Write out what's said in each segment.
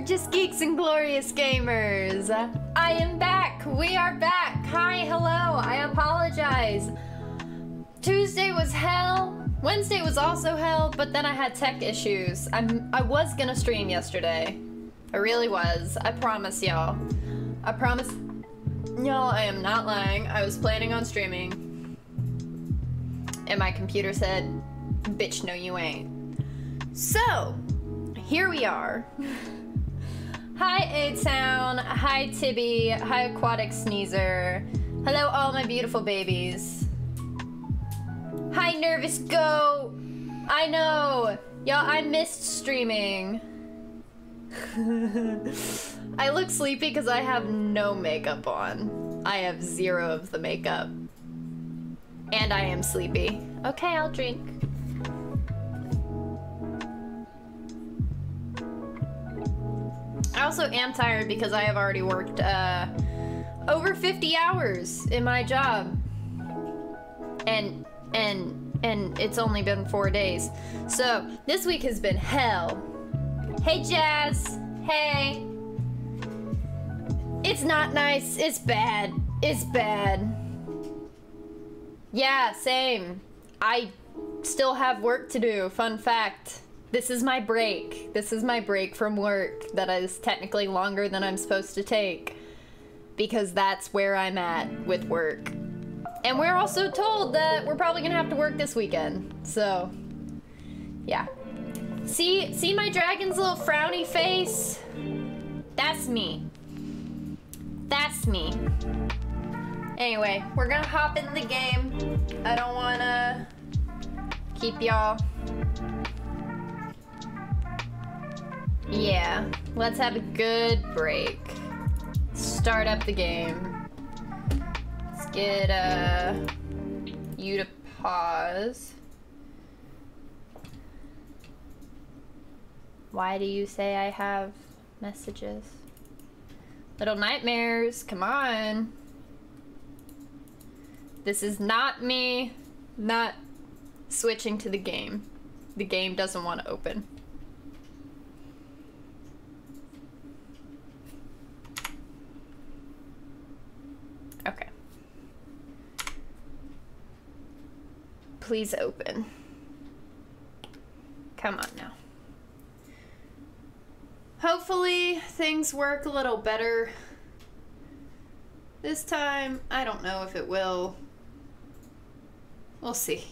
gorgeous geeks and glorious gamers. I am back. We are back. Hi, hello. I apologize. Tuesday was hell. Wednesday was also hell, but then I had tech issues. I'm I was gonna stream yesterday. I really was. I promise y'all. I promise y'all I am not lying. I was planning on streaming. And my computer said, bitch, no you ain't. So, here we are. Hi, A Town. Hi, Tibby. Hi, Aquatic Sneezer. Hello, all my beautiful babies. Hi, Nervous Goat. I know. Y'all, I missed streaming. I look sleepy because I have no makeup on. I have zero of the makeup. And I am sleepy. Okay, I'll drink. I also am tired because I have already worked uh, over 50 hours in my job. And and and it's only been 4 days. So, this week has been hell. Hey Jazz. Hey. It's not nice. It's bad. It's bad. Yeah, same. I still have work to do. Fun fact. This is my break. This is my break from work that is technically longer than I'm supposed to take. Because that's where I'm at with work. And we're also told that we're probably gonna have to work this weekend. So, yeah. See, see my dragon's little frowny face? That's me. That's me. Anyway, we're gonna hop in the game. I don't wanna keep y'all Yeah, let's have a good break. Start up the game. Let's get uh, you to pause. Why do you say I have messages? Little nightmares, come on. This is not me not switching to the game. The game doesn't want to open. Okay. Please open. Come on now. Hopefully things work a little better this time. I don't know if it will. We'll see.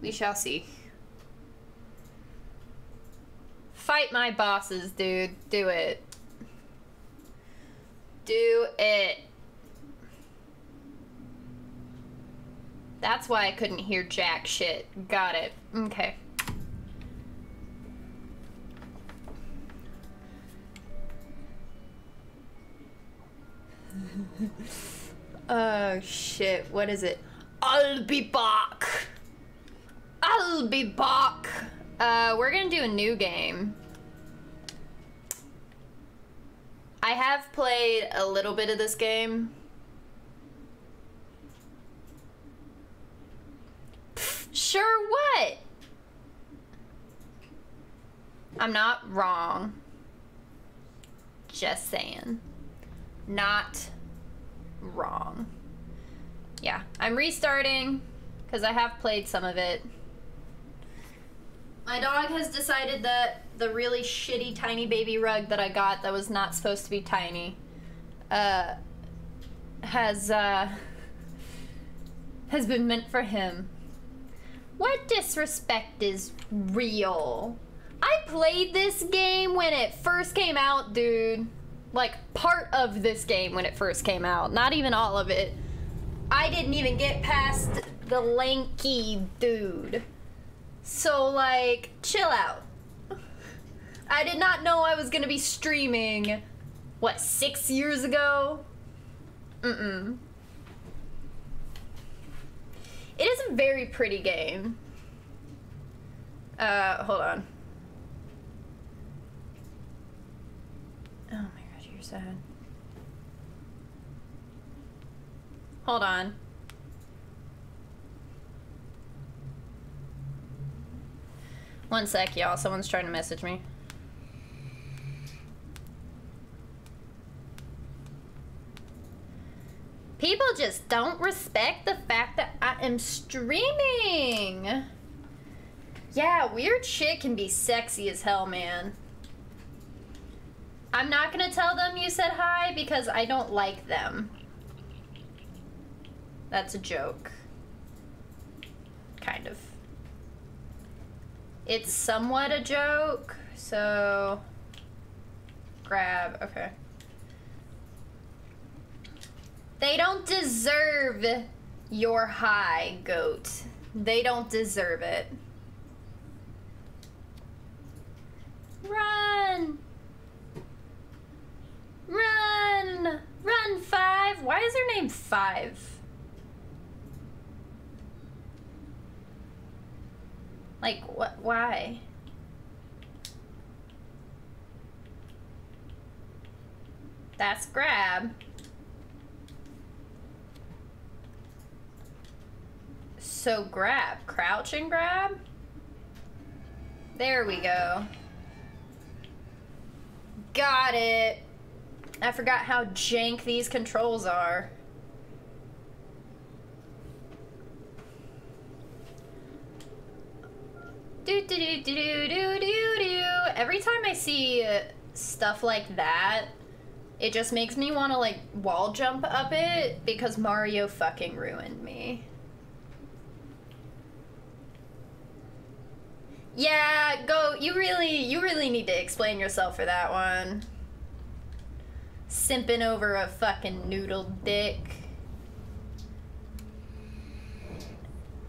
We shall see. Fight my bosses, dude. Do it. Do it. That's why I couldn't hear jack shit. Got it. Okay. oh shit, what is it? I'll be back. I'll be back. Uh, we're gonna do a new game. I have played a little bit of this game. Sure what? I'm not wrong. Just saying. Not wrong. Yeah, I'm restarting because I have played some of it. My dog has decided that the really shitty tiny baby rug that I got that was not supposed to be tiny uh, has uh, has been meant for him. What disrespect is real? I played this game when it first came out, dude. Like part of this game when it first came out, not even all of it. I didn't even get past the lanky dude. So, like, chill out. I did not know I was gonna be streaming, what, six years ago? Mm-mm. It is a very pretty game. Uh, hold on. Oh my gosh, you're sad. Hold on. One sec, y'all. Someone's trying to message me. People just don't respect the fact that I am streaming. Yeah, weird shit can be sexy as hell, man. I'm not gonna tell them you said hi because I don't like them. That's a joke. Kind of. It's somewhat a joke, so grab. Okay. They don't deserve your high, goat. They don't deserve it. Run! Run! Run, Five! Why is her name Five? Like, what? Why? That's grab. So grab. Crouch and grab? There we go. Got it. I forgot how jank these controls are. Do do do do do do do do. Every time I see stuff like that, it just makes me want to like wall jump up it because Mario fucking ruined me. Yeah, go. You really, you really need to explain yourself for that one. Simping over a fucking noodle dick.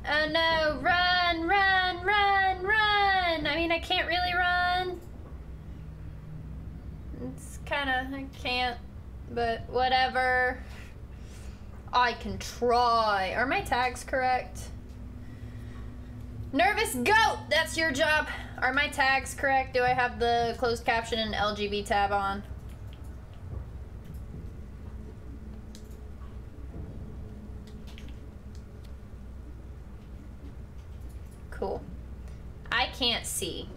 Oh no, run, run, run, run! I mean, I can't really run. It's kind of, I can't, but whatever. I can try. Are my tags correct? Nervous goat, that's your job. Are my tags correct? Do I have the closed caption and LGB tab on? Cool. I can't see.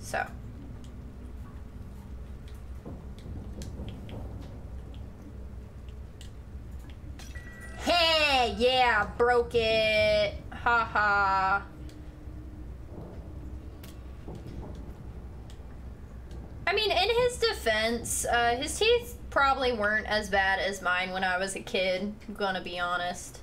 So. Hey, yeah, broke it. Ha ha. I mean, in his defense, uh, his teeth probably weren't as bad as mine when I was a kid, I'm gonna be honest.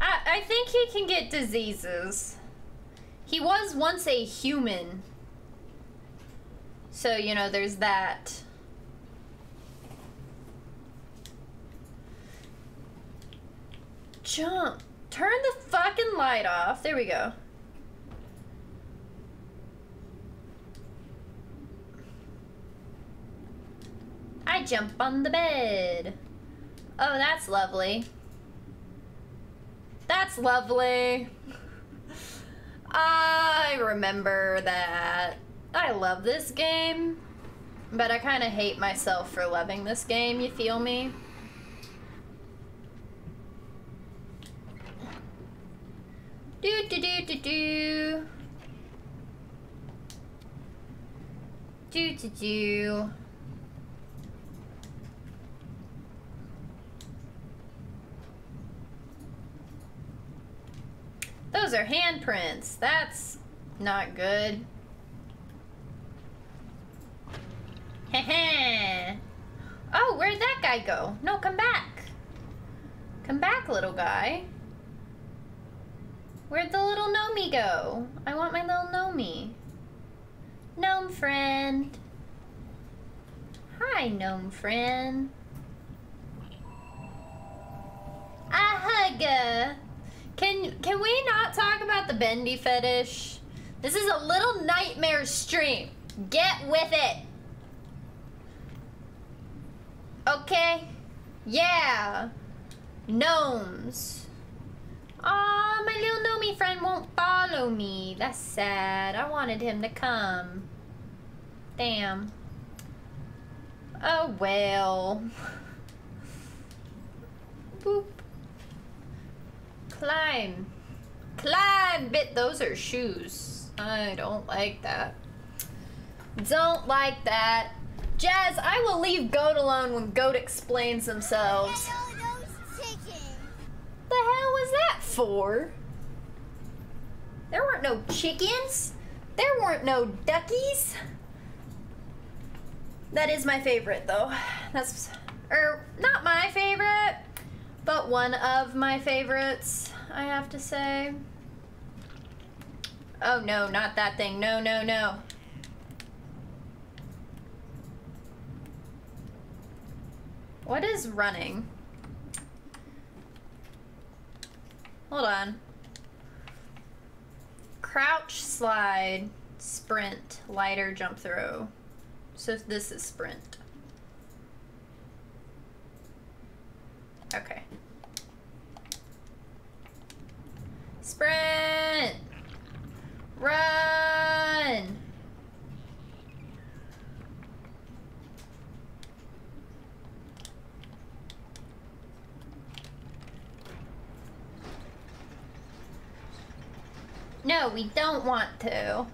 I, I think he can get diseases. He was once a human. So, you know, there's that. Jump. Turn the fucking light off. There we go. I jump on the bed. Oh, that's lovely. That's lovely. I remember that. I love this game, but I kind of hate myself for loving this game, you feel me? Do do do do do. Do do do. Those are handprints. That's not good. Oh, where'd that guy go? No, come back. Come back, little guy. Where'd the little gnomey go? I want my little gnomey. Gnome friend. Hi, gnome friend. A hugger. Can can we not talk about the bendy fetish? This is a little nightmare stream. Get with it. Okay? Yeah. Gnomes. Aw, my little gnomey friend won't follow me. That's sad. I wanted him to come. Damn. Oh well. Boop. Climb. Climb! Bit, those are shoes. I don't like that. Don't like that. Jazz, I will leave Goat alone when Goat explains themselves. The hell was that for? There weren't no chickens. There weren't no duckies. That is my favorite, though. That's, er, not my favorite, but one of my favorites, I have to say. Oh no, not that thing. No, no, no. What is running? Hold on. Crouch, slide, sprint, lighter, jump throw. So this is sprint. Okay. Sprint! Run! No, we don't want to.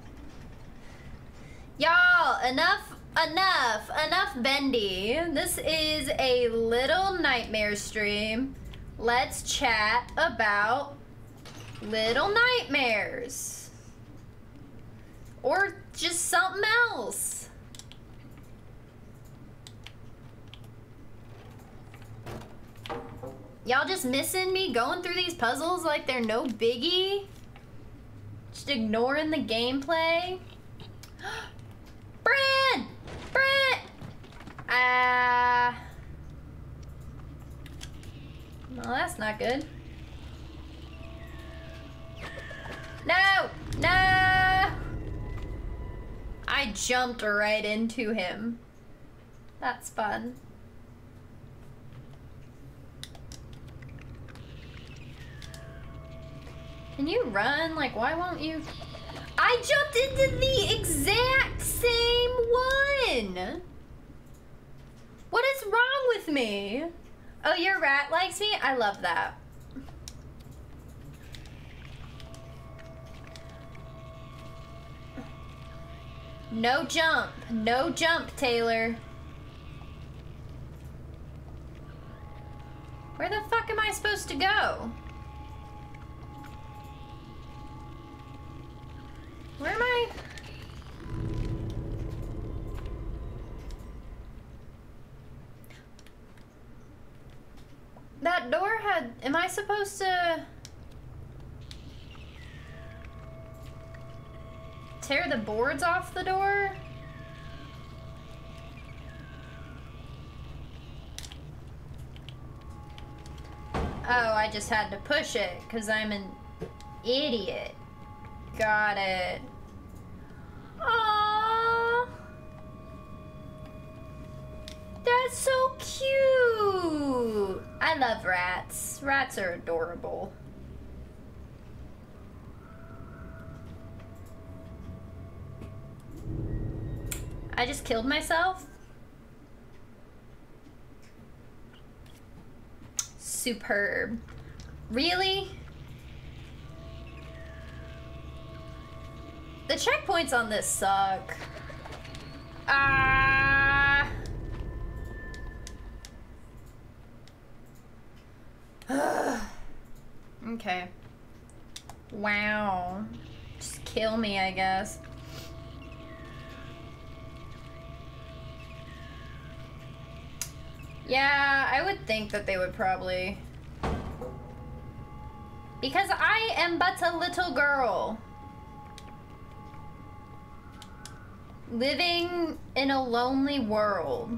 Y'all, enough, enough, enough bendy. This is a little nightmare stream. Let's chat about little nightmares. Or just something else. Y'all just missing me going through these puzzles like they're no biggie? Just ignoring the gameplay? Brent! Brent! Ah. Uh, well, that's not good. No! No! I jumped right into him. That's fun. Can you run? Like, why won't you? I jumped into the exact same one! What is wrong with me? Oh, your rat likes me? I love that. No jump. No jump, Taylor. Where the fuck am I supposed to go? Where am I? That door had... Am I supposed to... Tear the boards off the door? Oh, I just had to push it because I'm an idiot. Got it. Aww. That's so cute. I love rats. Rats are adorable. I just killed myself? Superb. Really? The checkpoints on this suck. Ah. Okay. Wow. Just kill me, I guess. Yeah, I would think that they would probably... Because I am but a little girl. living in a lonely world.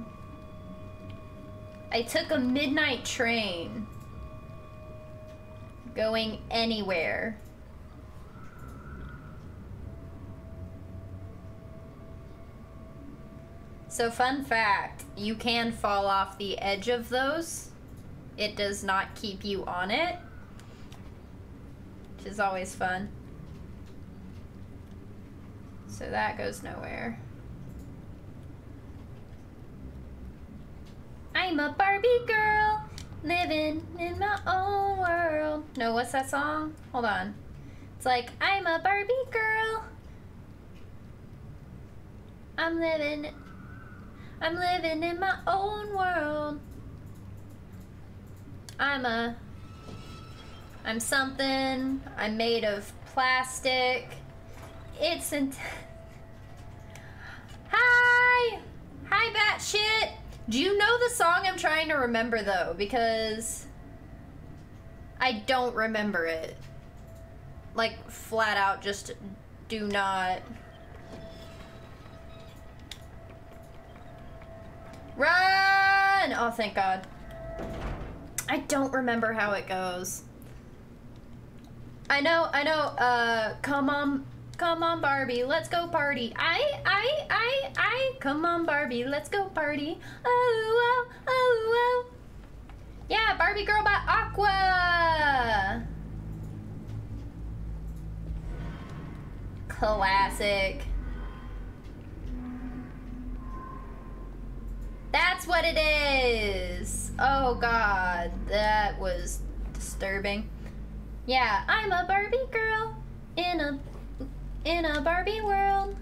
I took a midnight train going anywhere. So fun fact, you can fall off the edge of those. It does not keep you on it, which is always fun. So that goes nowhere. I'm a Barbie girl, living in my own world. No, what's that song? Hold on. It's like, I'm a Barbie girl. I'm living, I'm living in my own world. I'm a, I'm something. I'm made of plastic. It's in. Hi! Hi, batshit! Do you know the song I'm trying to remember, though? Because I don't remember it. Like, flat out, just do not. Run! Oh, thank God. I don't remember how it goes. I know, I know, uh, come on, come on Barbie, let's go party. I, I, I, I, come on Barbie, let's go party. Oh, oh, oh, oh. Yeah, Barbie Girl by Aqua. Classic. That's what it is. Oh god, that was disturbing. Yeah, I'm a Barbie girl in a in a Barbie world.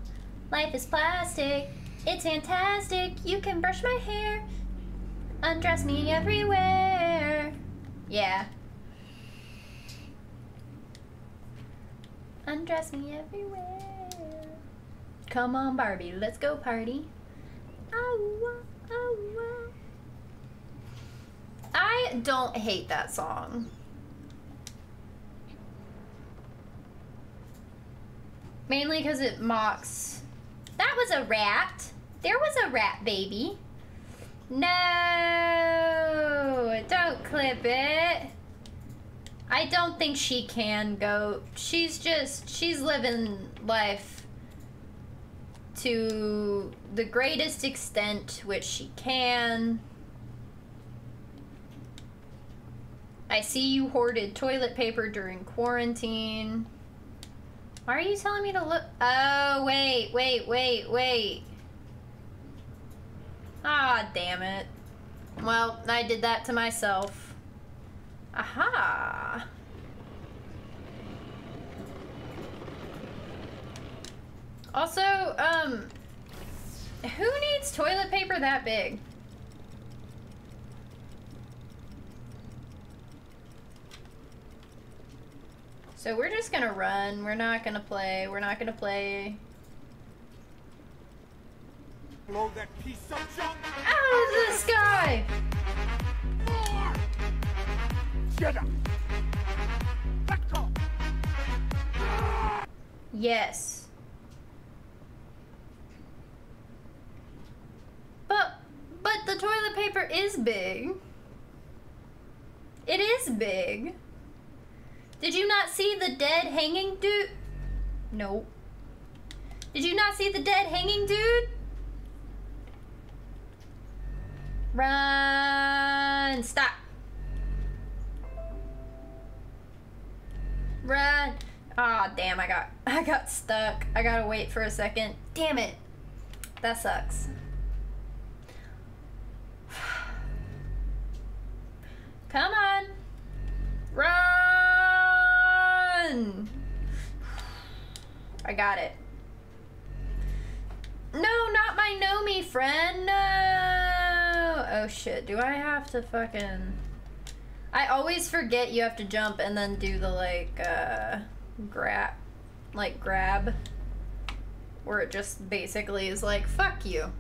Life is plastic. It's fantastic. You can brush my hair. Undress me everywhere. Yeah. Undress me everywhere. Come on, Barbie, let's go party. Oh, oh, oh. I don't hate that song. Mainly because it mocks. That was a rat. There was a rat baby. No, don't clip it. I don't think she can go. She's just, she's living life to the greatest extent which she can. I see you hoarded toilet paper during quarantine. Why are you telling me to look? Oh, wait, wait, wait, wait. Ah, damn it. Well, I did that to myself. Aha! Also, um, who needs toilet paper that big? So we're just gonna run. We're not gonna play. We're not gonna play. Blow that piece of junk. Out of the sky! More. Get up. Let go. Yes. But, but the toilet paper is big. It is big. Did you not see the dead hanging dude? Nope. Did you not see the dead hanging dude? Run! Stop! Run! Aw, oh, damn, I got I got stuck. I gotta wait for a second. Damn it. That sucks. Come on. Run! I got it. No, not my gnomey friend. No. Oh shit. Do I have to fucking... I always forget you have to jump and then do the like, uh, grab, like grab. Where it just basically is like, fuck you.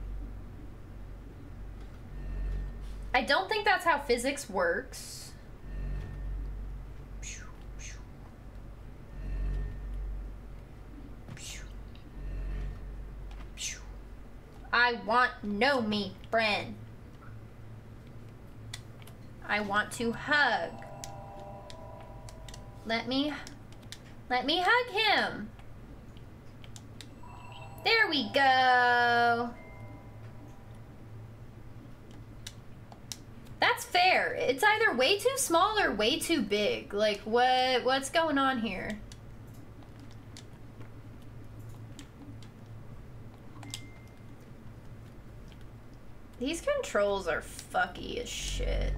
I don't think that's how physics works. I want gnomey friend. I want to hug. Let me, let me hug him. There we go. That's fair. It's either way too small or way too big. Like, what what's going on here? These controls are fucky as shit.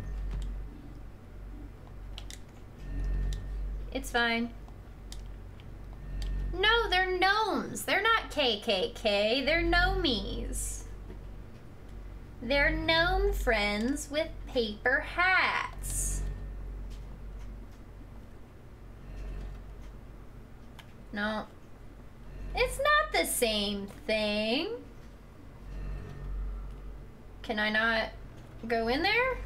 It's fine. No, they're gnomes. They're not KKK. They're gnomies. They're gnome friends with paper hats. No. It's not the same thing. Can I not go in there?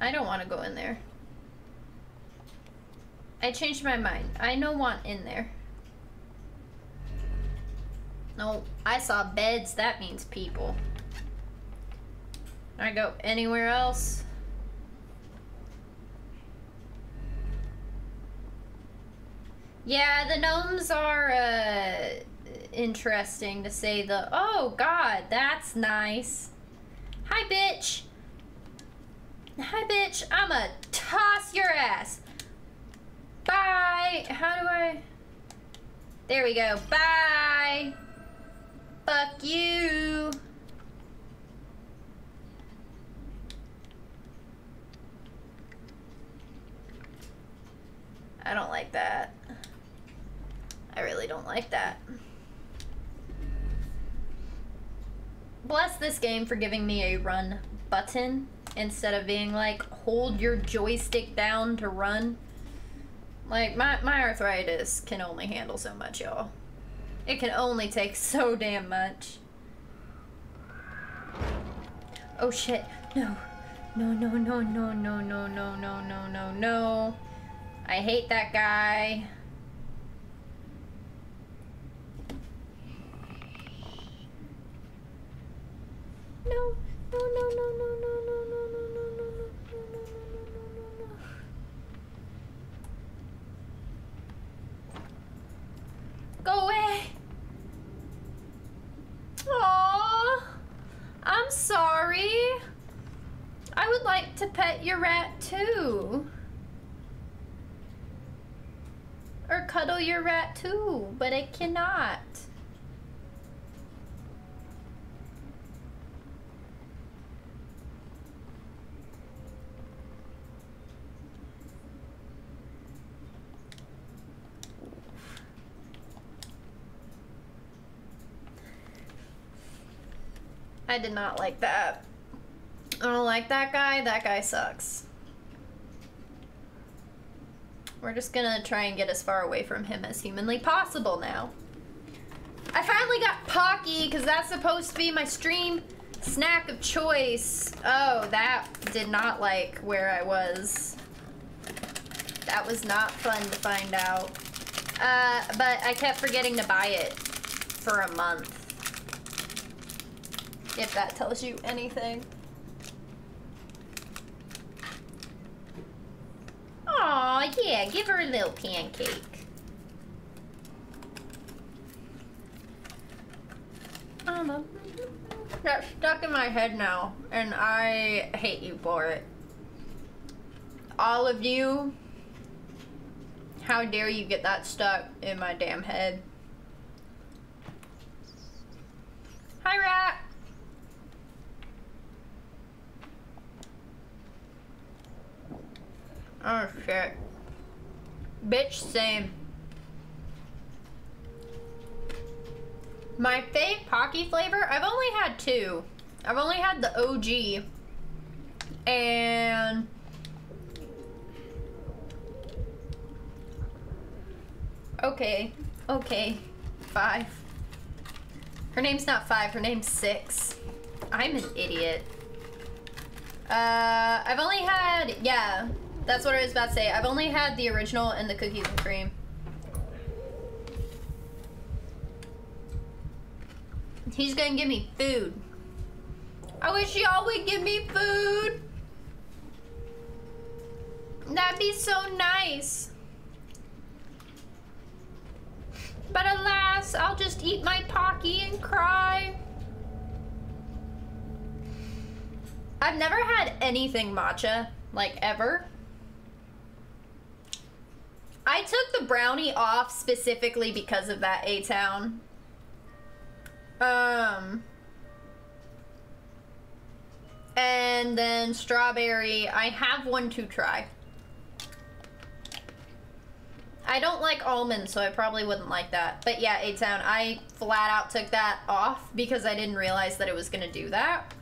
I don't want to go in there. I changed my mind. I no want in there. No, I saw beds. That means people. Can I go anywhere else? Yeah, the gnomes are uh, interesting to say the. Oh God, that's nice. Hi, bitch. Hi, bitch. I'ma toss your ass. Bye. How do I? There we go. Bye. Fuck you. I don't like that. I really don't like that. Bless this game for giving me a run button instead of being like, hold your joystick down to run. Like, my, my arthritis can only handle so much, y'all. It can only take so damn much. Oh shit. No. No, no, no, no, no, no, no, no, no, no, no. I hate that guy. No, no, no, no, no, no, no, no, no, no, no, no, no, no, no, no, no. Go away. Aww. I'm sorry. I would like to pet your rat too. Or cuddle your rat too, but I cannot. I did not like that. I don't like that guy. That guy sucks. We're just gonna try and get as far away from him as humanly possible now. I finally got Pocky, because that's supposed to be my stream snack of choice. Oh, that did not like where I was. That was not fun to find out. Uh, but I kept forgetting to buy it for a month. If that tells you anything. Aw, yeah, give her a little pancake. Um, um, that's stuck in my head now, and I hate you for it. All of you, how dare you get that stuck in my damn head. Hi, Rat. Oh shit. Bitch, same. My fave Pocky flavor, I've only had two. I've only had the OG. And... Okay, okay, five. Her name's not five, her name's six. I'm an idiot. Uh, I've only had, yeah, that's what I was about to say. I've only had the original and the cookies and cream. He's gonna give me food. I wish y'all would give me food. That'd be so nice. But alas, I'll just eat my Pocky and cry. I've never had anything matcha, like ever. I took the brownie off specifically because of that A-Town. Um, and then strawberry, I have one to try. I don't like almonds, so I probably wouldn't like that. But yeah, A-Town, I flat out took that off because I didn't realize that it was gonna do that.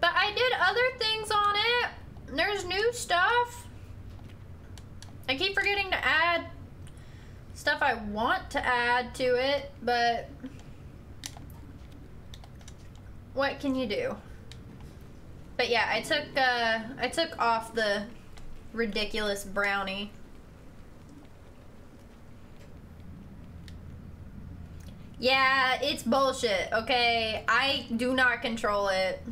But I did other things on it. There's new stuff. I keep forgetting to add stuff I want to add to it, but what can you do? But yeah, I took uh, I took off the ridiculous brownie. Yeah, it's bullshit, okay? I do not control it.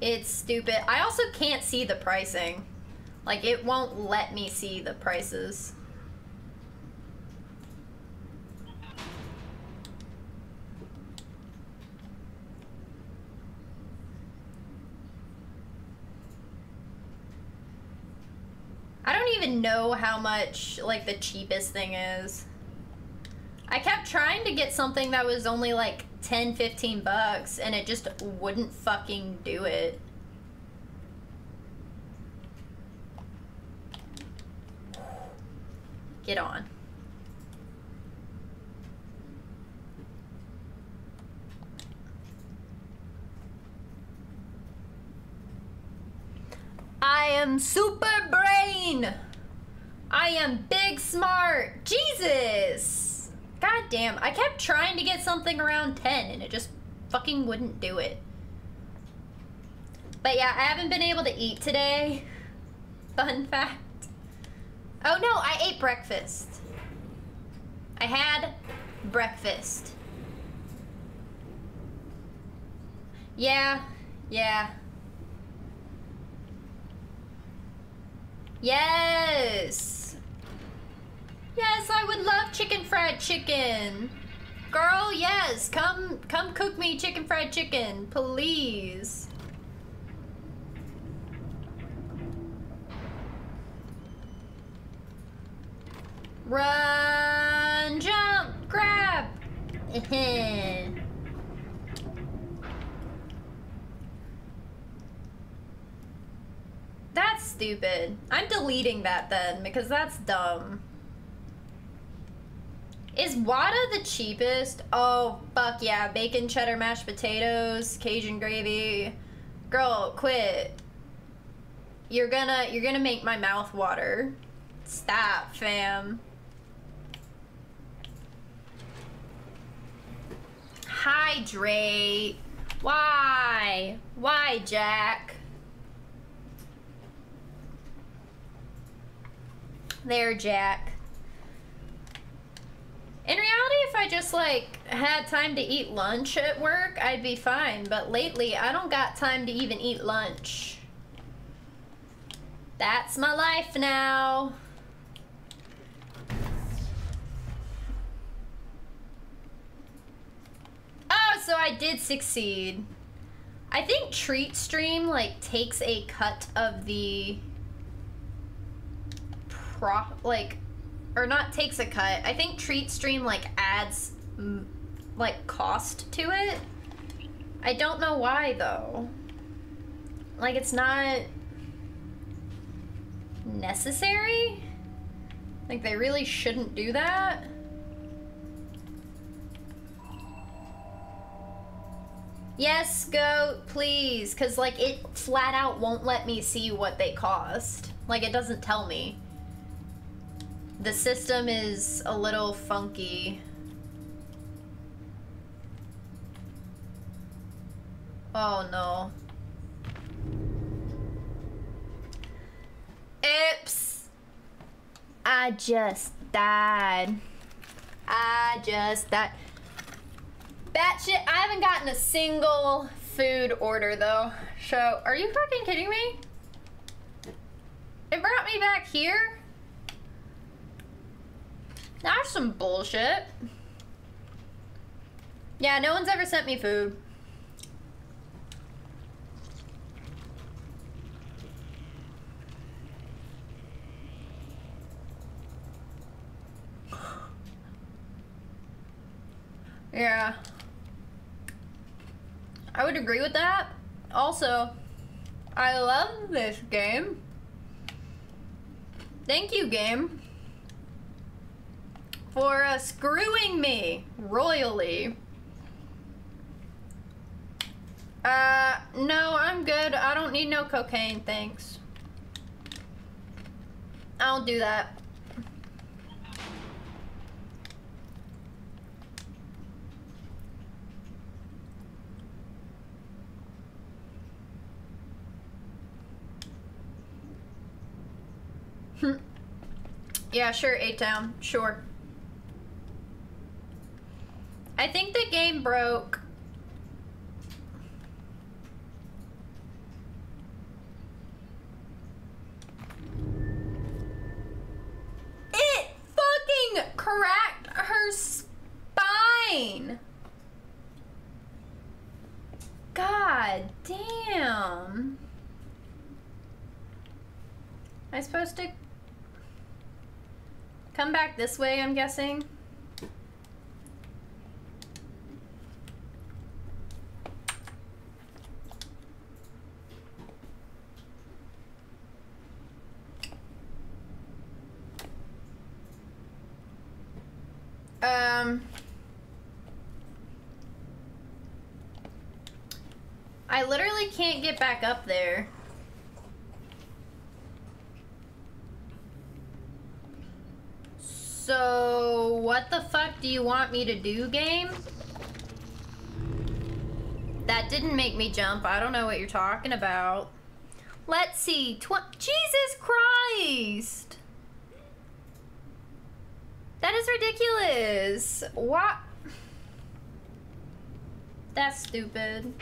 It's stupid. I also can't see the pricing. Like, it won't let me see the prices. I don't even know how much, like, the cheapest thing is. I kept trying to get something that was only, like, 10, 15 bucks, and it just wouldn't fucking do it. Get on. I am super brain. I am big smart. Jesus. God damn. I kept trying to get something around 10 and it just fucking wouldn't do it. But yeah, I haven't been able to eat today. Fun fact. Oh no, I ate breakfast. I had breakfast. Yeah, yeah. Yes! Yes, I would love chicken fried chicken. Girl, yes, come come cook me chicken fried chicken, please. Run, jump, grab. that's stupid. I'm deleting that then because that's dumb. Is Wada the cheapest? Oh, fuck yeah. Bacon, cheddar, mashed potatoes, Cajun gravy. Girl, quit. You're gonna, you're gonna make my mouth water. Stop, fam. Hydrate. Why? Why, Jack? There, Jack. In reality, if I just like had time to eat lunch at work, I'd be fine. But lately, I don't got time to even eat lunch. That's my life now. Oh, so I did succeed. I think Treat Stream like takes a cut of the pro like or not takes a cut. I think Treat Stream like adds like cost to it. I don't know why though. Like it's not necessary. Like they really shouldn't do that. Yes, goat, please. Because, like, it flat out won't let me see what they cost. Like, it doesn't tell me. The system is a little funky. Oh, no. Oops. I just died. I just died. That shit, I haven't gotten a single food order though. So, are you fucking kidding me? It brought me back here? That's some bullshit. Yeah, no one's ever sent me food. Yeah. I would agree with that. Also, I love this game. Thank you, game, for uh, screwing me royally. Uh, no, I'm good. I don't need no cocaine, thanks. I'll do that. yeah, sure, A-Town. Sure. I think the game broke. It fucking cracked her spine. God damn. Am I supposed to come back this way, I'm guessing? Um, I literally can't get back up there. So, what the fuck do you want me to do, game? That didn't make me jump. I don't know what you're talking about. Let's see. Tw- Jesus Christ! That is ridiculous. What? That's stupid.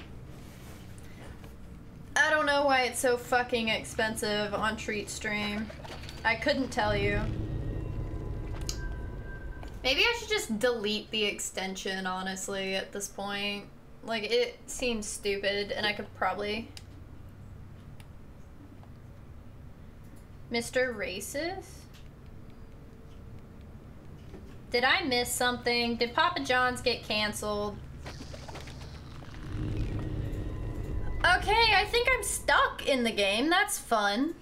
I don't know why it's so fucking expensive on Treat Stream. I couldn't tell you. Maybe I should just delete the extension, honestly, at this point. Like, it seems stupid, and I could probably... Mr. Racist? Did I miss something? Did Papa John's get canceled? Okay, I think I'm stuck in the game. That's fun.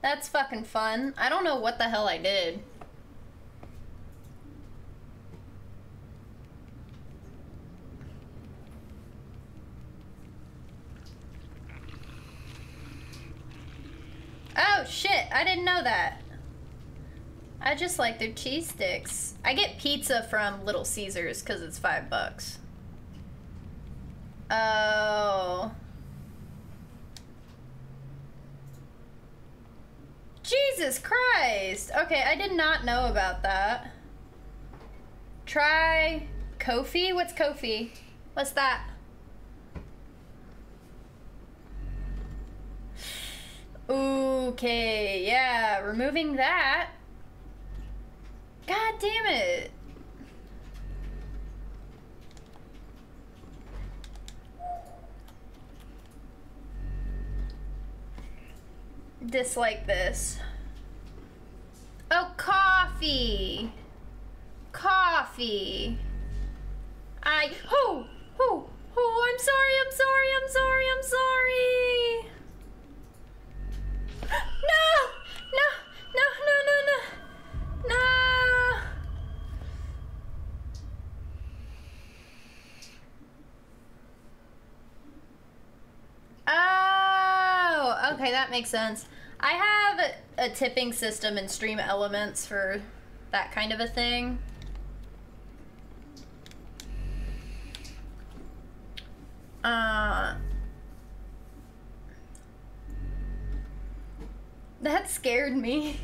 That's fucking fun. I don't know what the hell I did. Oh shit, I didn't know that. I just like their cheese sticks. I get pizza from Little Caesars because it's five bucks. Oh. Jesus Christ. Okay, I did not know about that. Try Ko-fi? What's Ko-fi? What's that? Okay, yeah, removing that. God damn it. Dislike this. Oh, coffee. Coffee. I. Oh, oh, oh, I'm sorry, I'm sorry, I'm sorry, I'm sorry. No! No! No, no, no, no! No! Oh, okay, that makes sense. I have a tipping system in Stream Elements for that kind of a thing. Uh, that scared me.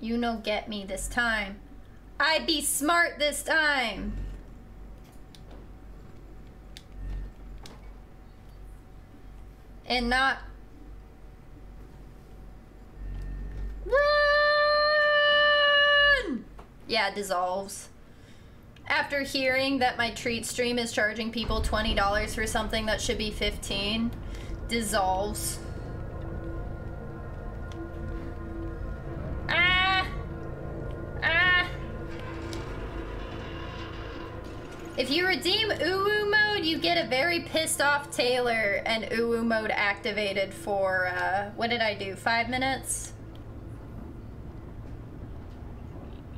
You no get me this time. I be smart this time. And not Run! Yeah, it dissolves. After hearing that my treat stream is charging people $20 for something that should be 15, dissolves. Ah! If you redeem Uwu mode, you get a very pissed off Taylor and Uwu mode activated for, uh, what did I do, five minutes?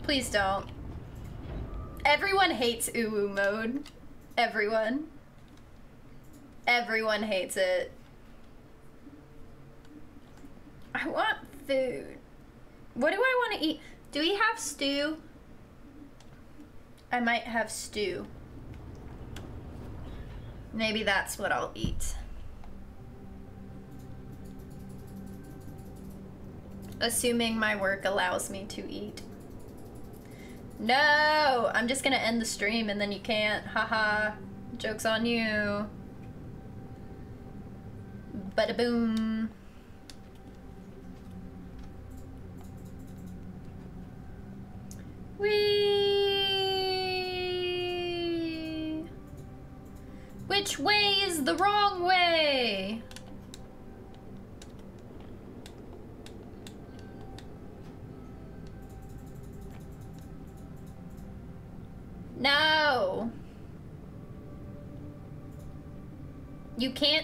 Please don't. Everyone hates Uwu mode. Everyone. Everyone hates it. I want food. What do I want to eat? Do we have stew? I might have stew. Maybe that's what I'll eat. Assuming my work allows me to eat. No! I'm just gonna end the stream and then you can't. Haha. Joke's on you. Bada boom.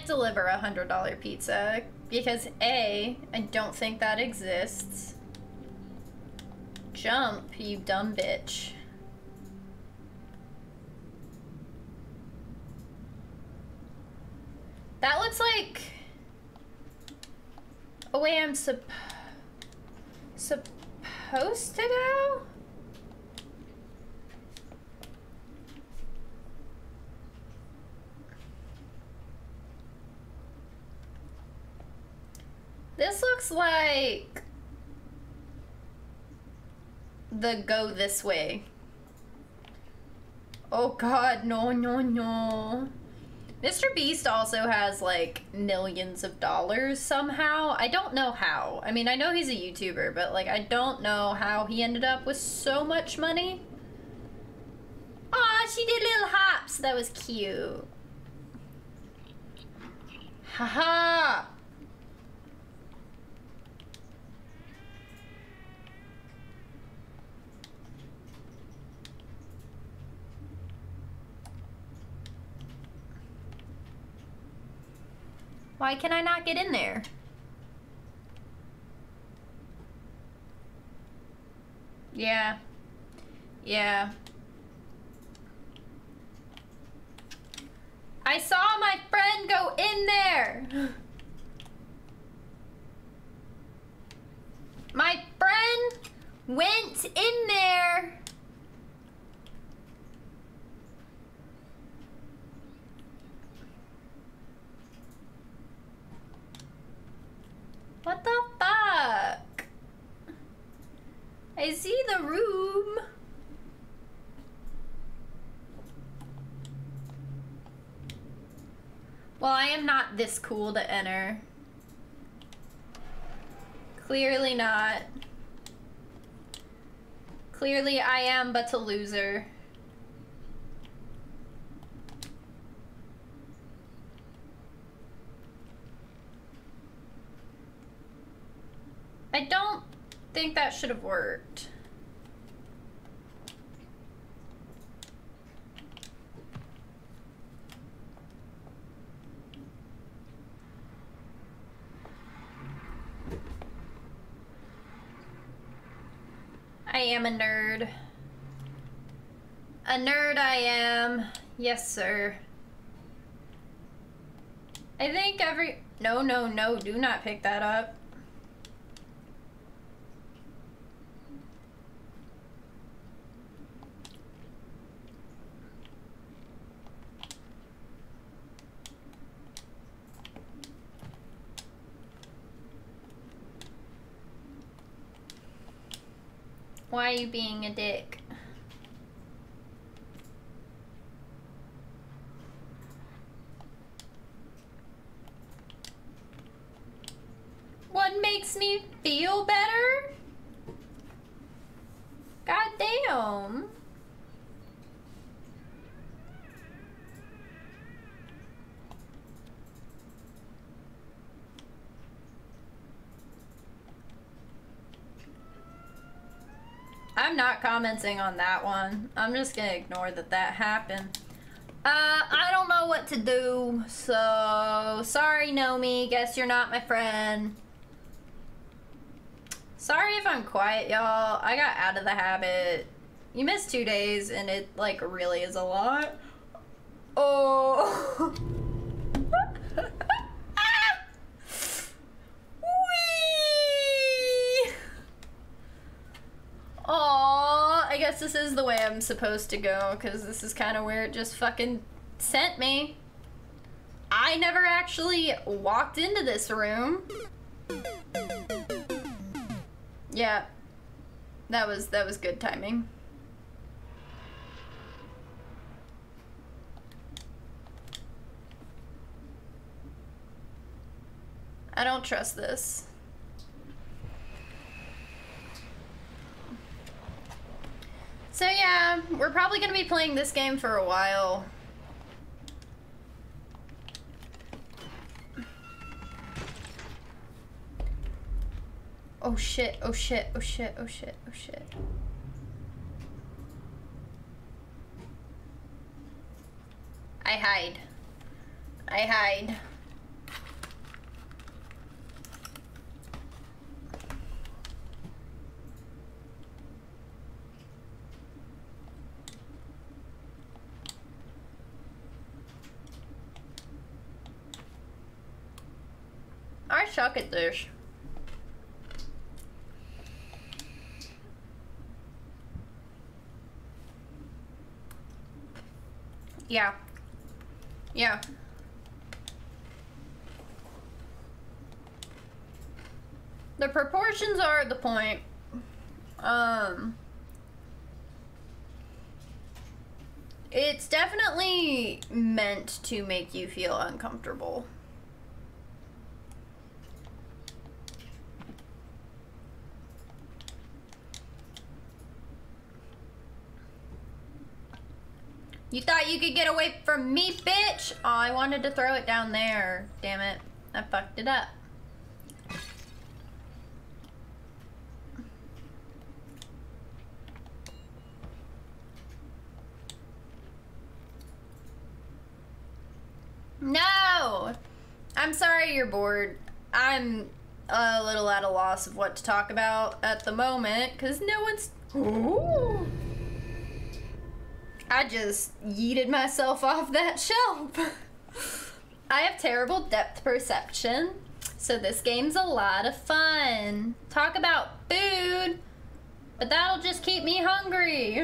Deliver a hundred dollar pizza because A, I don't think that exists. Jump, you dumb bitch. That looks like a way I'm sup supposed to go? This looks like the go this way. Oh god, no, no, no. Mr. Beast also has like millions of dollars somehow. I don't know how. I mean, I know he's a YouTuber, but like, I don't know how he ended up with so much money. Aw, she did little hops. That was cute. Haha. Why can I not get in there? Yeah. Yeah. I saw my friend go in there. My friend went in there. What the fuck? I see the room. Well, I am not this cool to enter. Clearly not. Clearly I am but a loser. I don't think that should have worked. I am a nerd. A nerd I am. Yes, sir. I think every... No, no, no, do not pick that up. Why are you being a dick? What makes me feel better? God damn. I'm not commenting on that one. I'm just gonna ignore that that happened. Uh, I don't know what to do, so sorry, gnomey. Guess you're not my friend. Sorry if I'm quiet, y'all. I got out of the habit. You missed two days, and it, like, really is a lot. Oh. Whee! Aw, I guess this is the way I'm supposed to go, because this is kind of where it just fucking sent me. I never actually walked into this room. Yeah. That was that was good timing. I don't trust this. So yeah, we're probably gonna be playing this game for a while. Oh shit, oh shit, oh shit, oh shit, oh shit. I hide. I hide. Suck at this. Yeah. Yeah. The proportions are the point. Um It's definitely meant to make you feel uncomfortable. You thought you could get away from me, bitch? Oh, I wanted to throw it down there. Damn it. I fucked it up. No! I'm sorry you're bored. I'm a little at a loss of what to talk about at the moment because no one's. Ooh. I just yeeted myself off that shelf. I have terrible depth perception, so this game's a lot of fun. Talk about food, but that'll just keep me hungry.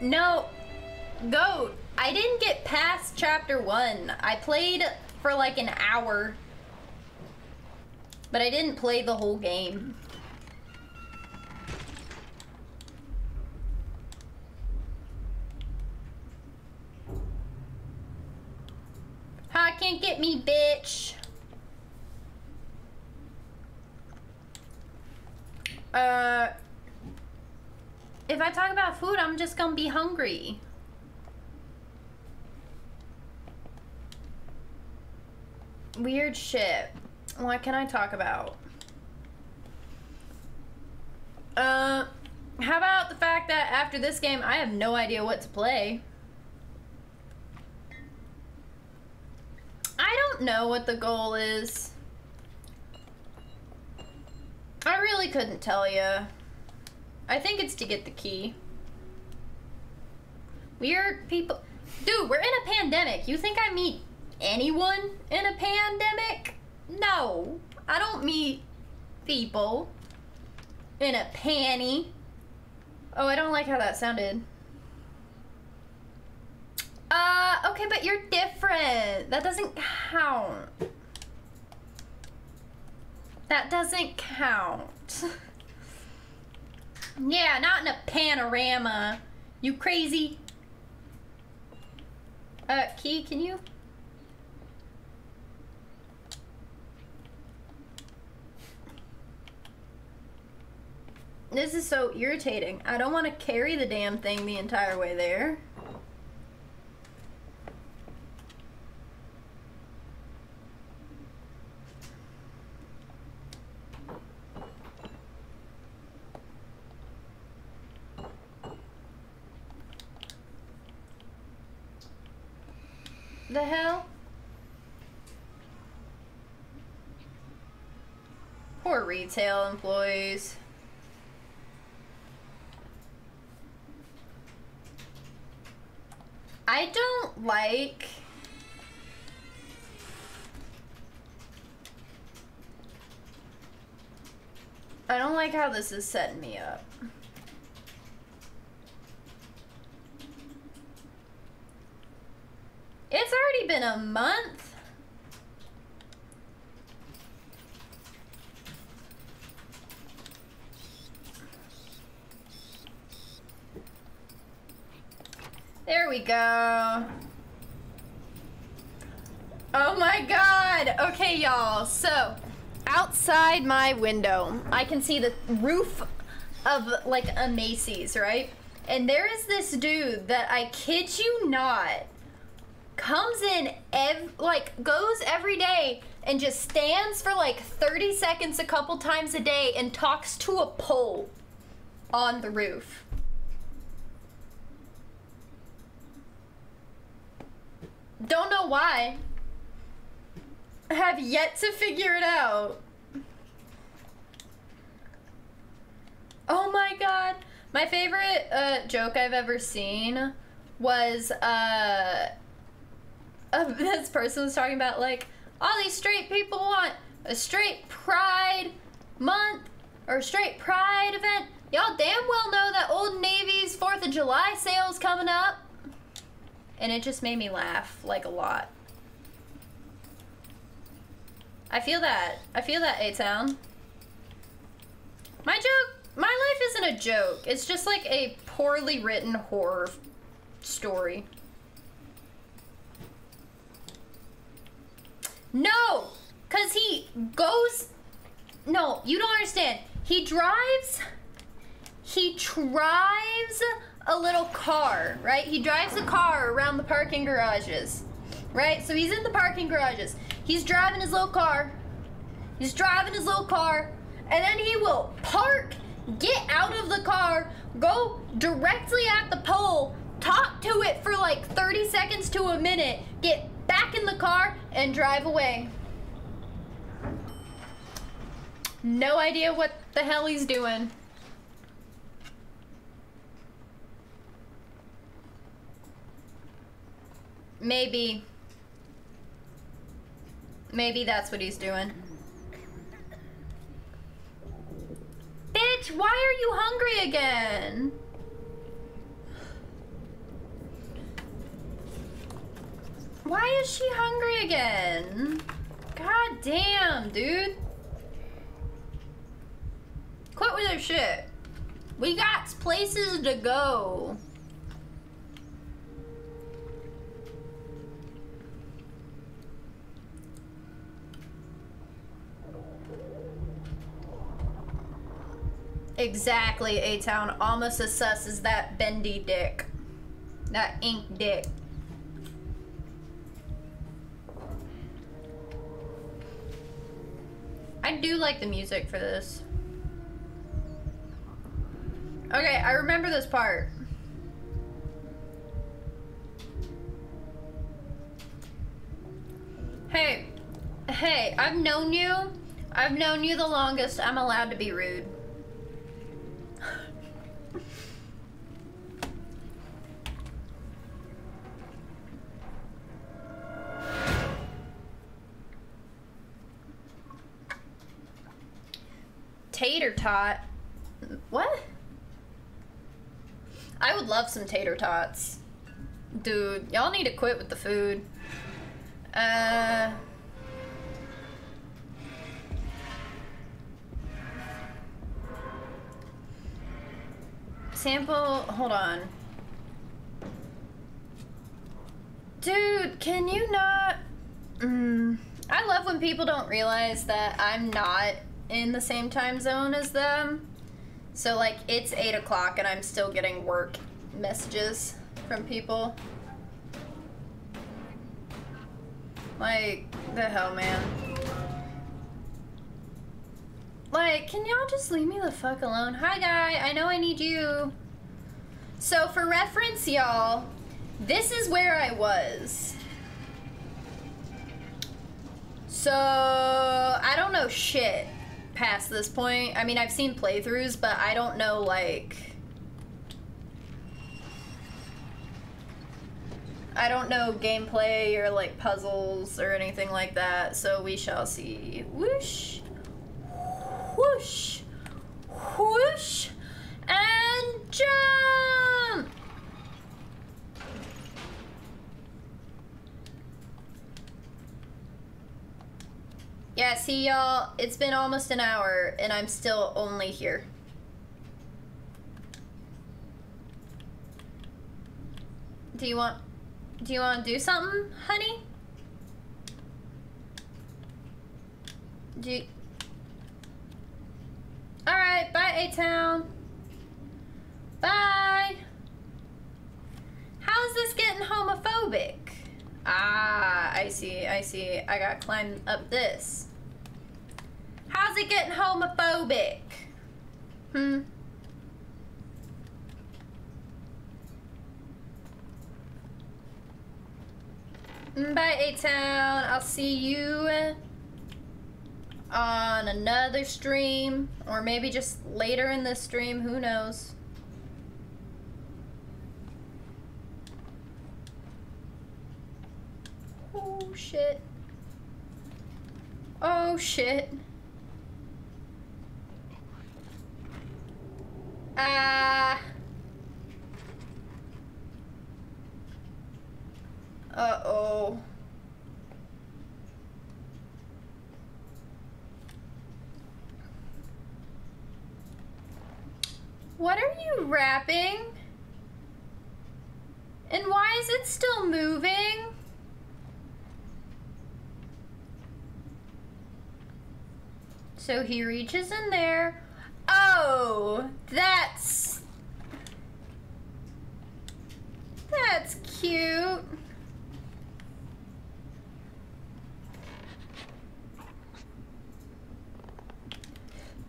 no, goat. I didn't get past chapter one. I played for like an hour, but I didn't play the whole game. Ha, can't get me, bitch. Uh, if I talk about food, I'm just gonna be hungry. Weird shit. What can I talk about? Uh, how about the fact that after this game, I have no idea what to play? I don't know what the goal is. I really couldn't tell you. I think it's to get the key. Weird people. Dude, we're in a pandemic. You think I meet anyone in a pandemic? No. I don't meet people in a panty. Oh, I don't like how that sounded. Uh, okay, but you're different. That doesn't count. That doesn't count. yeah, not in a panorama. You crazy? Uh, Key, can you? This is so irritating. I don't want to carry the damn thing the entire way there. The hell? Poor retail employees. I don't like I don't like how this is setting me up. in a month? There we go. Oh my god. Okay, y'all. So, outside my window, I can see the roof of like a Macy's, right? And there is this dude that I kid you not comes in ev- like goes every day and just stands for like 30 seconds a couple times a day and talks to a pole on the roof. Don't know why. I have yet to figure it out. Oh my god. My favorite uh, joke I've ever seen was uh, this person was talking about like all these straight people want a straight pride month or straight pride event. Y'all damn well know that Old Navy's 4th of July sale's coming up. And it just made me laugh like a lot. I feel that. I feel that, A-Town. My joke, my life isn't a joke. It's just like a poorly written horror story. No! Because he goes... No, you don't understand. He drives... He drives a little car, right? He drives a car around the parking garages, right? So he's in the parking garages. He's driving his little car. He's driving his little car. And then he will park, get out of the car, go directly at the pole, talk to it for like 30 seconds to a minute, get back in the car, and drive away. No idea what the hell he's doing. Maybe. Maybe that's what he's doing. Bitch, why are you hungry again? Why is she hungry again? God damn, dude. Quit with her shit. We got places to go. Exactly, A-Town. Almost as sus as that bendy dick. That ink dick. Like the music for this. Okay, I remember this part. Hey, hey, I've known you. I've known you the longest. I'm allowed to be rude. Tot. What? I would love some tater tots. Dude, y'all need to quit with the food. Uh... Sample, hold on. Dude, can you not... Mm, I love when people don't realize that I'm not in the same time zone as them. So like it's eight o'clock and I'm still getting work messages from people. Like, the hell, man. Like, can y'all just leave me the fuck alone? Hi, guy. I know I need you. So, for reference, y'all, this is where I was. So, I don't know shit past this point. I mean, I've seen playthroughs, but I don't know, like... I don't know gameplay or, like, puzzles or anything like that, so we shall see. Whoosh! Whoosh! Whoosh! And jump! Yeah, see y'all, it's been almost an hour and I'm still only here. Do you want do you want to do something, honey? Do you... Alright, bye A-Town. Bye. How's this getting homophobic? Ah, I see, I see. I gotta climb up this. How's it getting homophobic? Hmm. Bye, A-Town. I'll see you on another stream. Or maybe just later in the stream. Who knows? Oh, shit. Oh, shit. Ah. Uh-oh. What are you wrapping? And why is it still moving? So he reaches in there. Oh, that's... That's cute.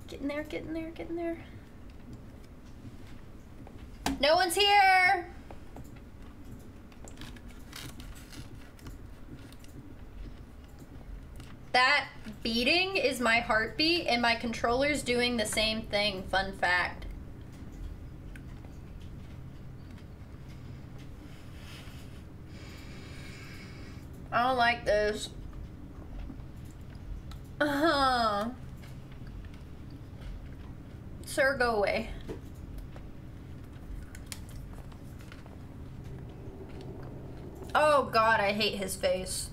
Getting there, getting there, getting there. No one's here. That beating is my heartbeat and my controller's doing the same thing, fun fact. I don't like this. Uh-huh. Sir, go away. Oh god, I hate his face.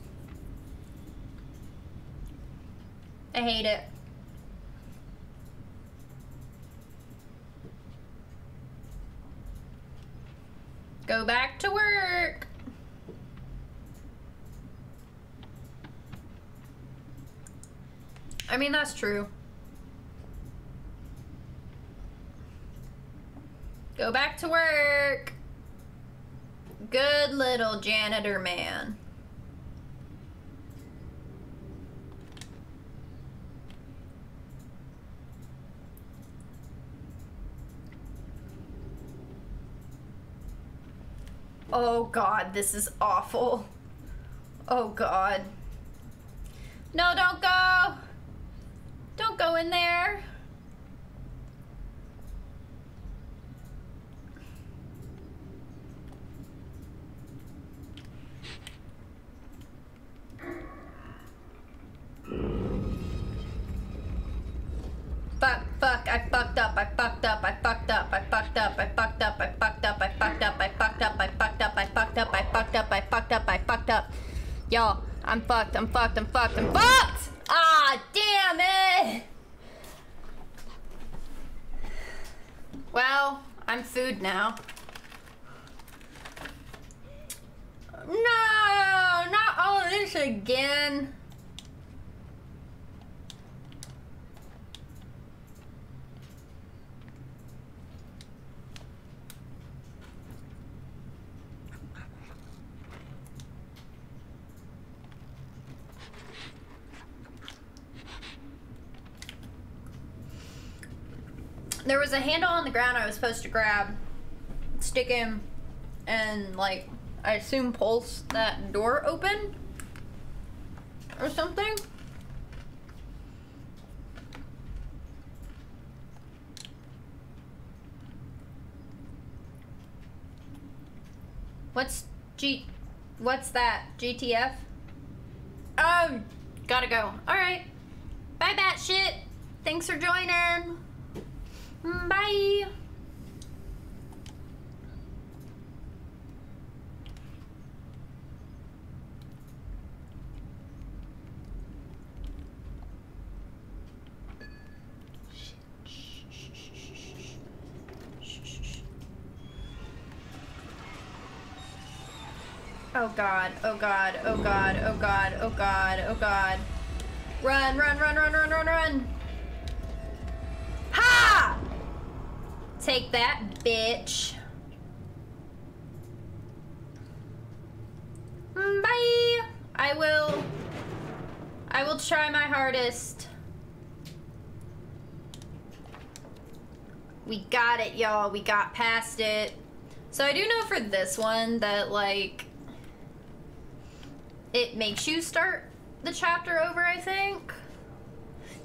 I hate it. Go back to work. I mean, that's true. Go back to work. Good little janitor man. Oh god, this is awful. Oh god. No, don't go! Don't go in there. Fuck, fuck, I fucked up, I fucked up, I fucked up, I fucked up, I fucked up. Y'all, I'm fucked, I'm fucked, I'm fucked, I'm fucked! Ah, damn it! Well, I'm food now. No, not all this again. There was a handle on the ground I was supposed to grab, stick in, and like I assume pulse that door open or something. What's G? What's that? GTF? Oh, um, gotta go. All right. Bye, batshit. Thanks for joining. Bye. Oh god, oh god, oh god, oh god, oh god, oh god. Run, run, run, run, run, run, run! Take that, bitch. Mm, Bye! I will... I will try my hardest. We got it, y'all. We got past it. So I do know for this one that, like, it makes you start the chapter over, I think.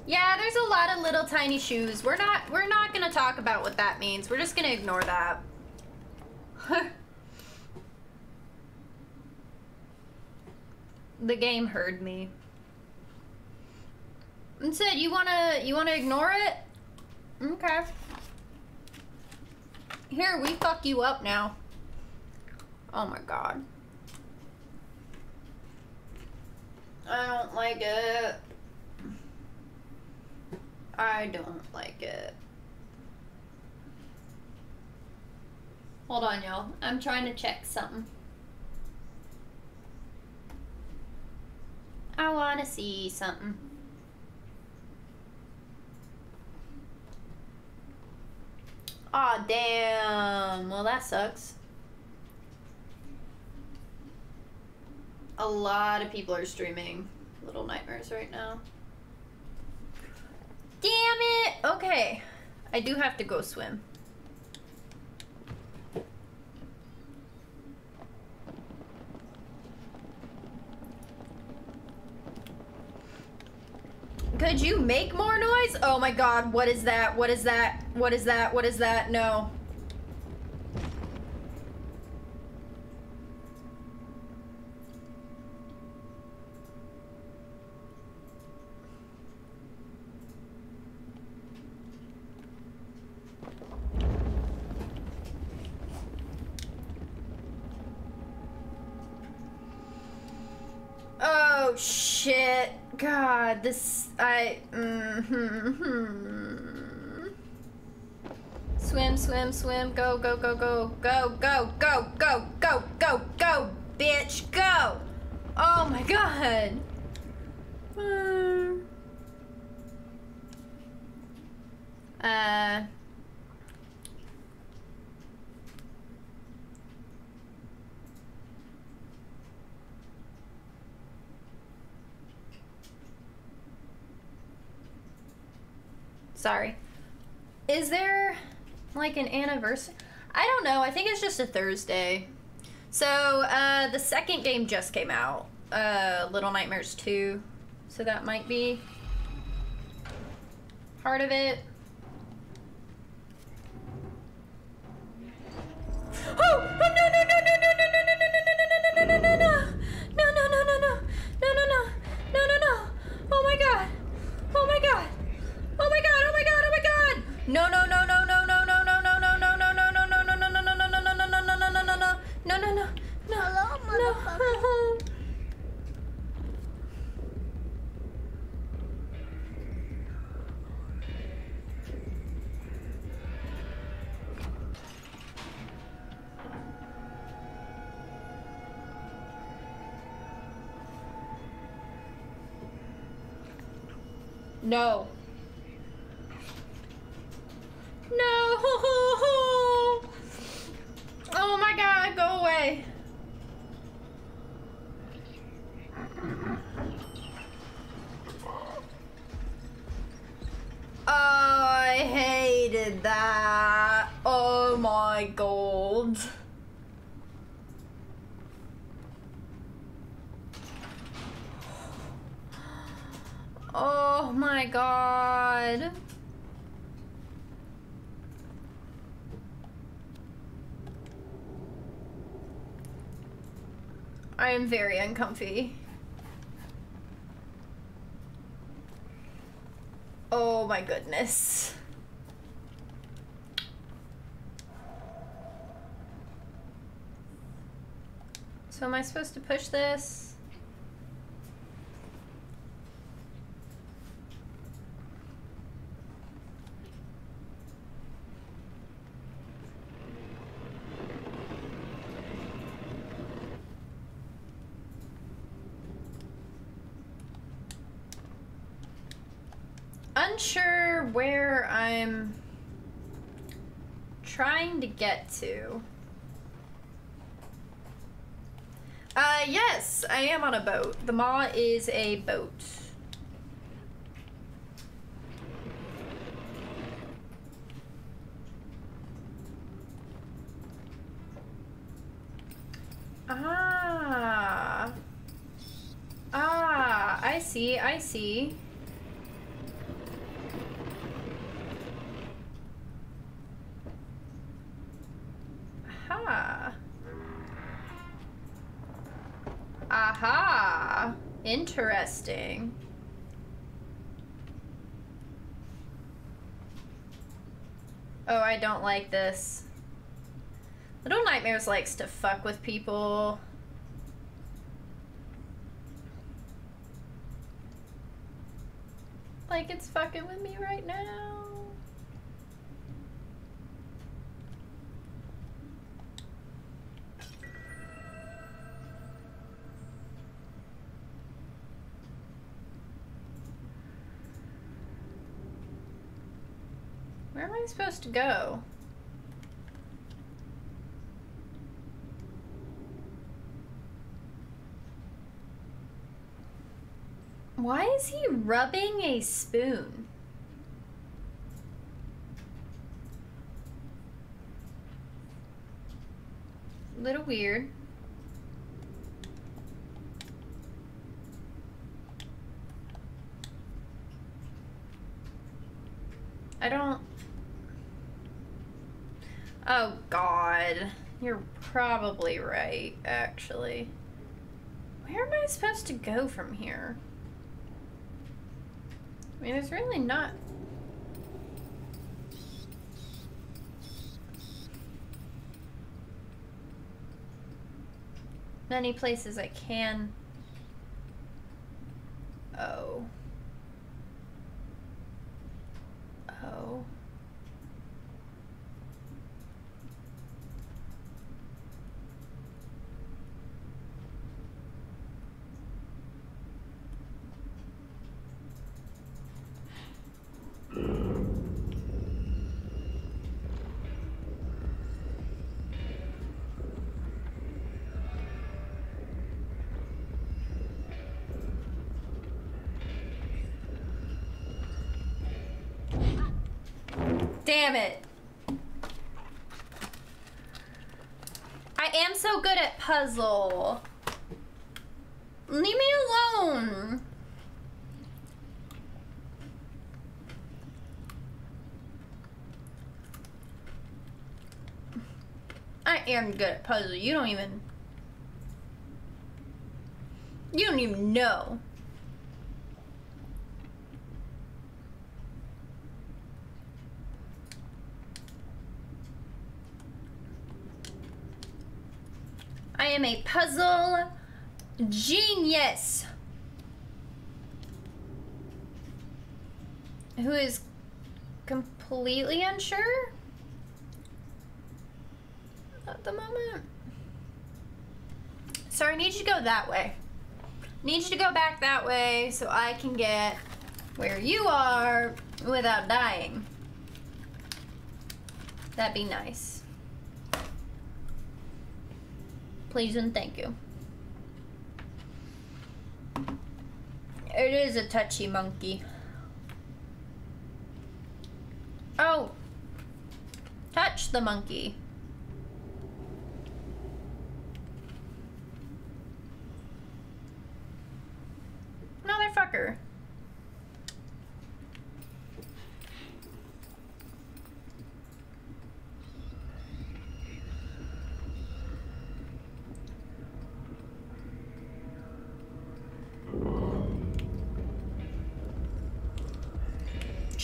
Yeah, there's a lot of little tiny shoes. We're not we're not gonna talk about what that means. We're just gonna ignore that. the game heard me. And said, you wanna you wanna ignore it? Okay. Here, we fuck you up now. Oh my god. I don't like it. I don't like it. Hold on, y'all. I'm trying to check something. I want to see something. Aw, oh, damn. Well, that sucks. A lot of people are streaming Little Nightmares right now. Damn it! Okay. I do have to go swim. Could you make more noise? Oh my god, what is that? What is that? What is that? What is that? No. Oh shit. God, this I mm, hmm, hmm. Swim, swim, swim. Go, go, go, go. Go, go, go, go, go, go, go, bitch. Go. Oh my god. Uh, uh Sorry. Is there like an anniversary? I don't know. I think it's just a Thursday. So, uh, the second game just came out. Uh, Little Nightmares 2. So that might be part of it. Oh! No, no, no, very. Oh my goodness. So am I supposed to push this? unsure where I'm trying to get to. Uh, yes, I am on a boat. The Maw is a boat. Ah. Ah, I see, I see. Aha. Aha. Interesting. Oh, I don't like this. Little Nightmares likes to fuck with people. Like it's fucking with me right now. I supposed to go? Why is he rubbing a spoon? Little weird. I don't. Oh, God. You're probably right, actually. Where am I supposed to go from here? I mean, there's really not. Many places I can. Oh. Oh. Damn it. I am so good at puzzle. Leave me alone. I am good at puzzle. You don't even. You don't even know. Am a puzzle genius. Who is completely unsure at the moment. So I need you to go that way. Need you to go back that way so I can get where you are without dying. That'd be nice. Please and thank you. It is a touchy monkey. Oh. Touch the monkey. Motherfucker.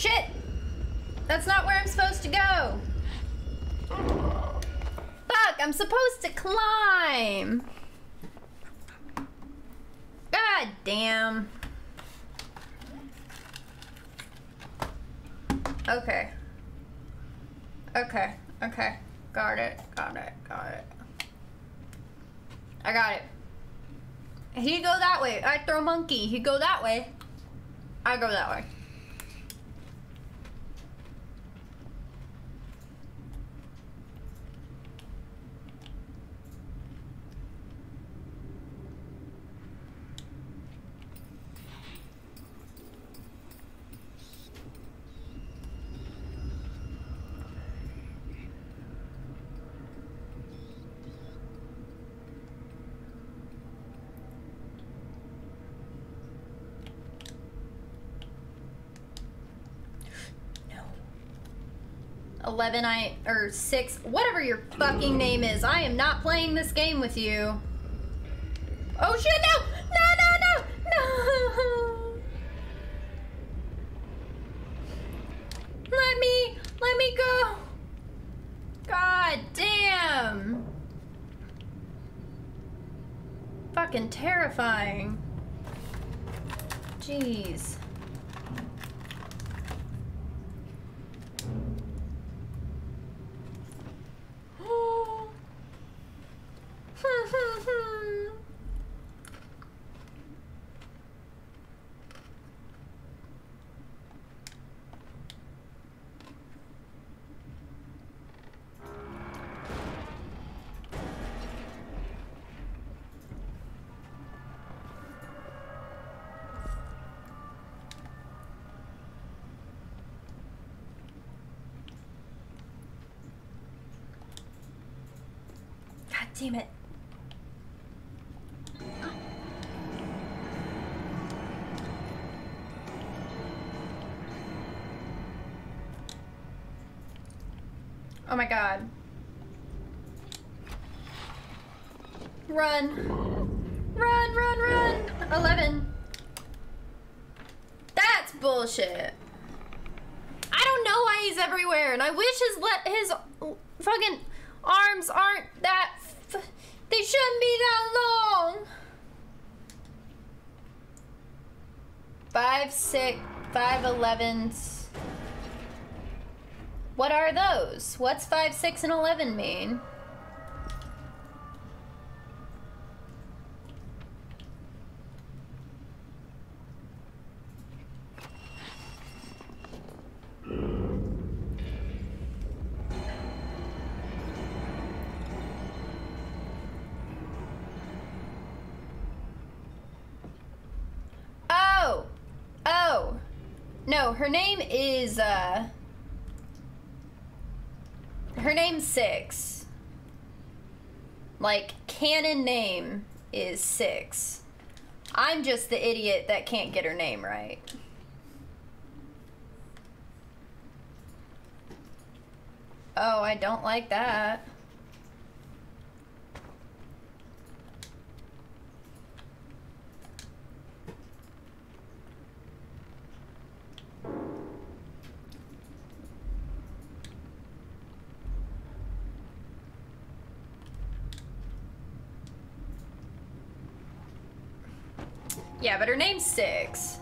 Shit! That's not where I'm supposed to go. Fuck, I'm supposed to climb. God damn. Okay. Okay, okay. Got it, got it, got it. I got it. Monkey. He go that way. I go that way. 11 I or 6, whatever your fucking name is. I am not playing this game with you. Damn it. Oh my god. Run. Run, run, run. 11. That's bullshit. I don't know why he's everywhere, and I wish his, his fucking arms aren't that they shouldn't be that long. Five, six, five elevens. What are those? What's five, six, and eleven mean? her name is, uh, her name's Six. Like, canon name is Six. I'm just the idiot that can't get her name right. Oh, I don't like that. Yeah, but her name's Six.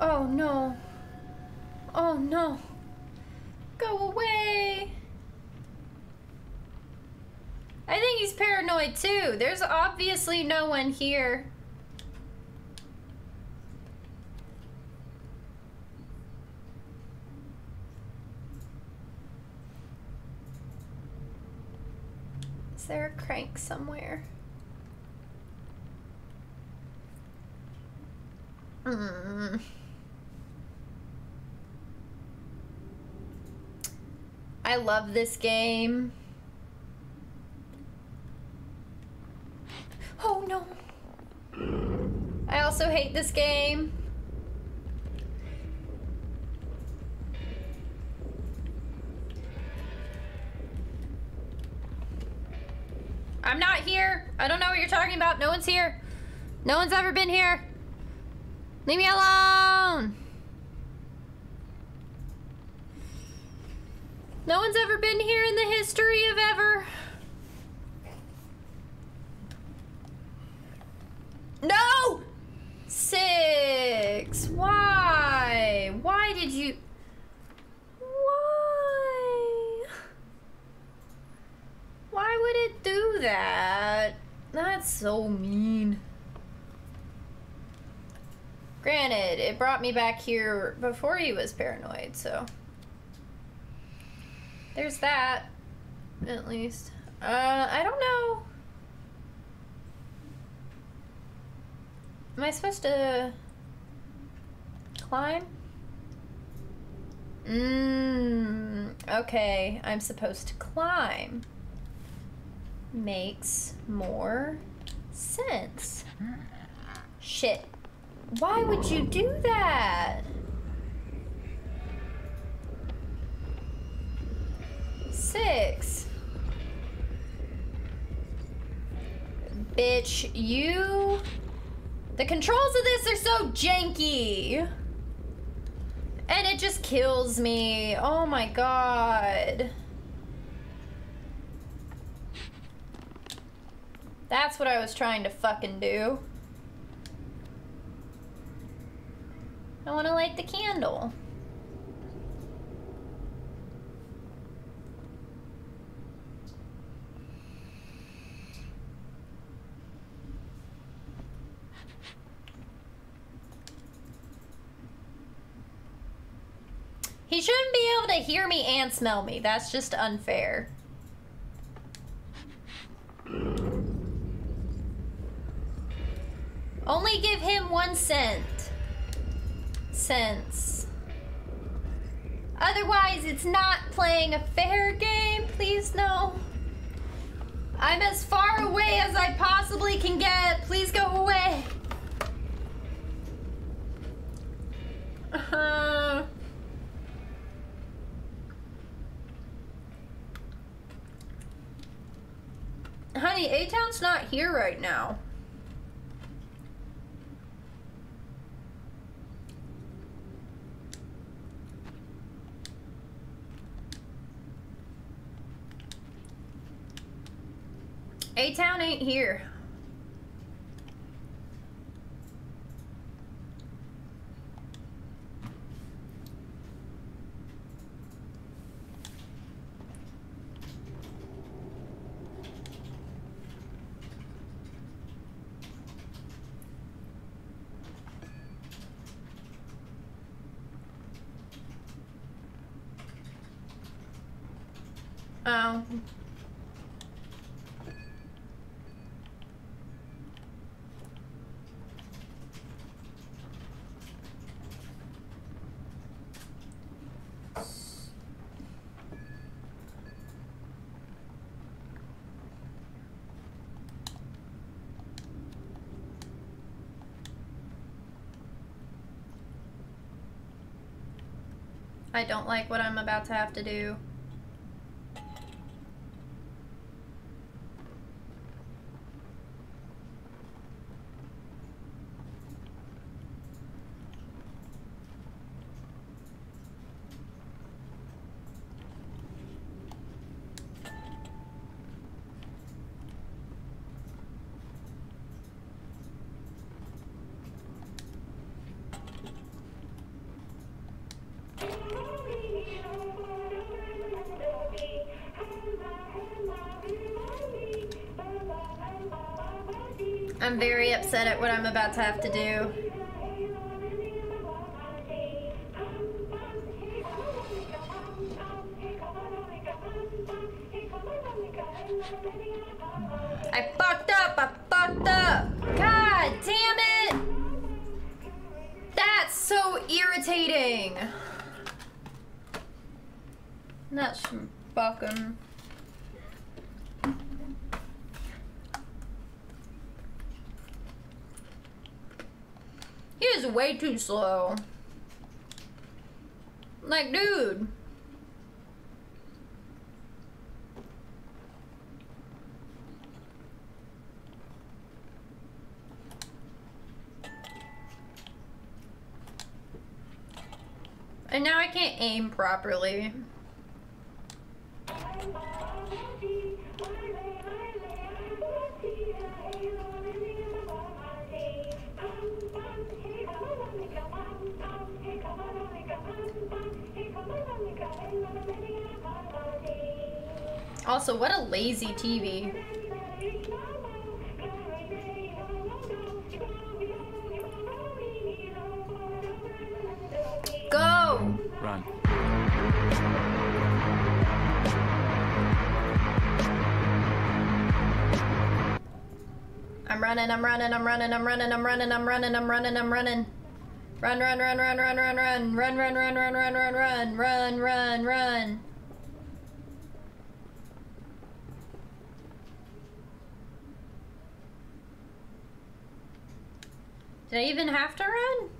Oh no. Oh no. Go away. I think he's paranoid too. There's obviously no one here. Is there a crank somewhere? Mm. I love this game. Oh no. I also hate this game. I'm not here. I don't know what you're talking about. No one's here. No one's ever been here. Leave me alone! No one's ever been here in the history of ever. No! Six. Why? Why did you... Why? Why would it do that? That's so mean. Granted, it brought me back here before he was paranoid, so. There's that, at least. Uh, I don't know. Am I supposed to climb? Mmm, okay, I'm supposed to climb. Makes more sense. Shit. Why would you do that? Six. Bitch, you... The controls of this are so janky. And it just kills me. Oh my god. That's what I was trying to fucking do. I want to light the candle. He shouldn't be able to hear me and smell me. That's just unfair. Only give him one cent. Cents. Otherwise, it's not playing a fair game. Please, no. I'm as far away as I possibly can get. Please go away. Uh, honey, A-Town's not here right now. A-Town ain't here. Oh. I don't like what I'm about to have to do. I'm very upset at what I'm about to have to do. Slow. Like, dude. And now I can't aim properly. Also, what a lazy TV. Go! Run. I'm running, I'm running, I'm running, I'm running, I'm running, I'm running, I'm running, I'm running. Run, run, run, run, run, run, run, run, run, run, run, run, run, run, run, run, run. Did I even have to run?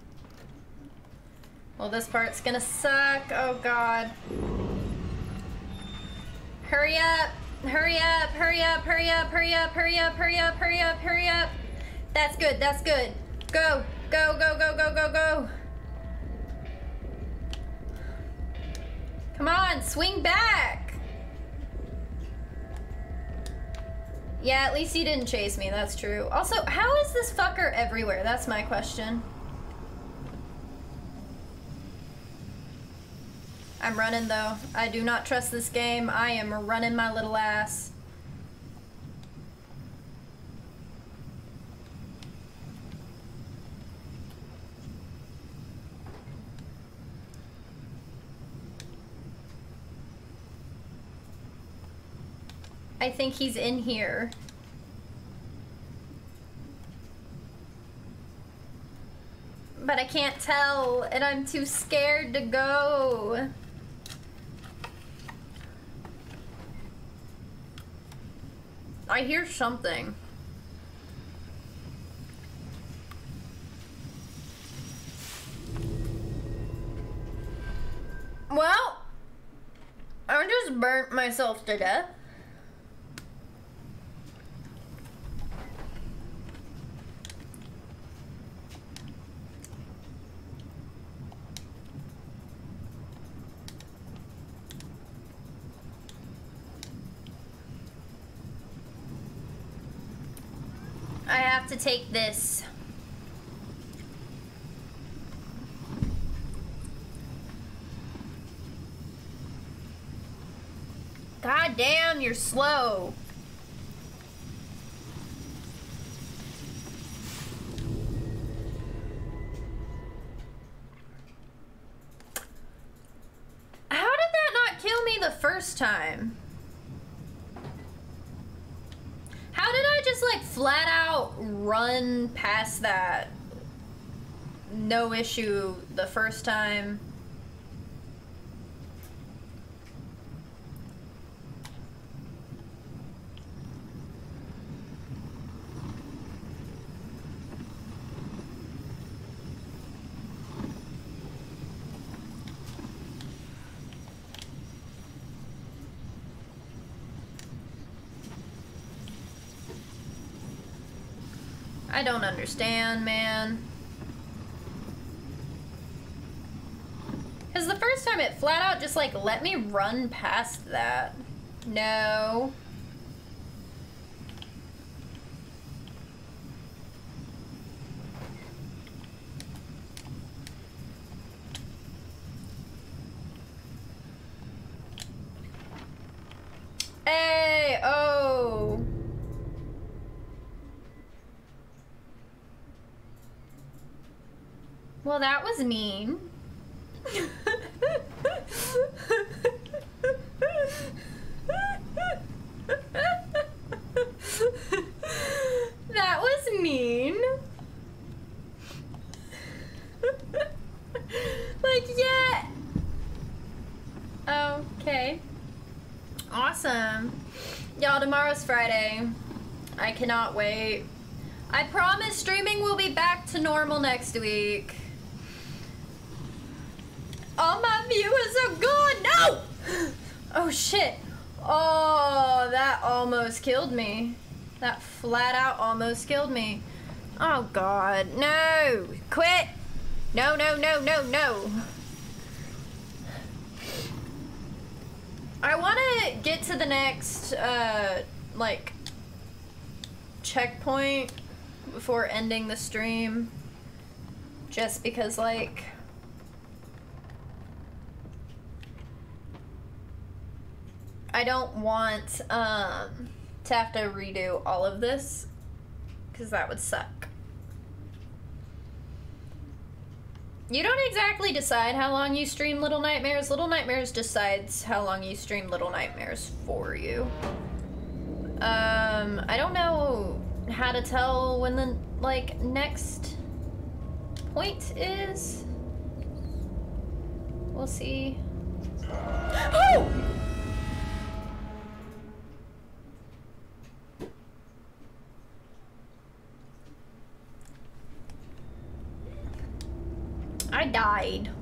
Well, this part's gonna suck. Oh god. Hurry up! Hurry up! Hurry up! Hurry up! Hurry up! Hurry up! Hurry up! Hurry up! Hurry up! That's good. That's good. Go! Go! Go! Go! Go! Go! Go! Come on, swing back! Yeah, at least he didn't chase me, that's true. Also, how is this fucker everywhere? That's my question. I'm running though. I do not trust this game. I am running my little ass. I think he's in here. But I can't tell, and I'm too scared to go. I hear something. Well, I just burnt myself to death. I have to take this. God damn, you're slow. How did that not kill me the first time? How did I just like flat out run past that? No issue the first time. I don't understand, man. Because the first time it flat out just like let me run past that. No. Hey, oh. Well, that was mean. that was mean. like, yeah. Okay. Awesome. Y'all, tomorrow's Friday. I cannot wait. I promise streaming will be back to normal next week. All my viewers are gone. No! Oh shit. Oh, that killed me. That flat out almost killed me. Oh god. No! Quit! No, no, no, no, no. I want to get to the next, uh, like, checkpoint before ending the stream. Just because, like, I don't want um, to have to redo all of this because that would suck. You don't exactly decide how long you stream Little Nightmares. Little Nightmares decides how long you stream Little Nightmares for you. Um, I don't know how to tell when the like next point is. We'll see. Oh! pride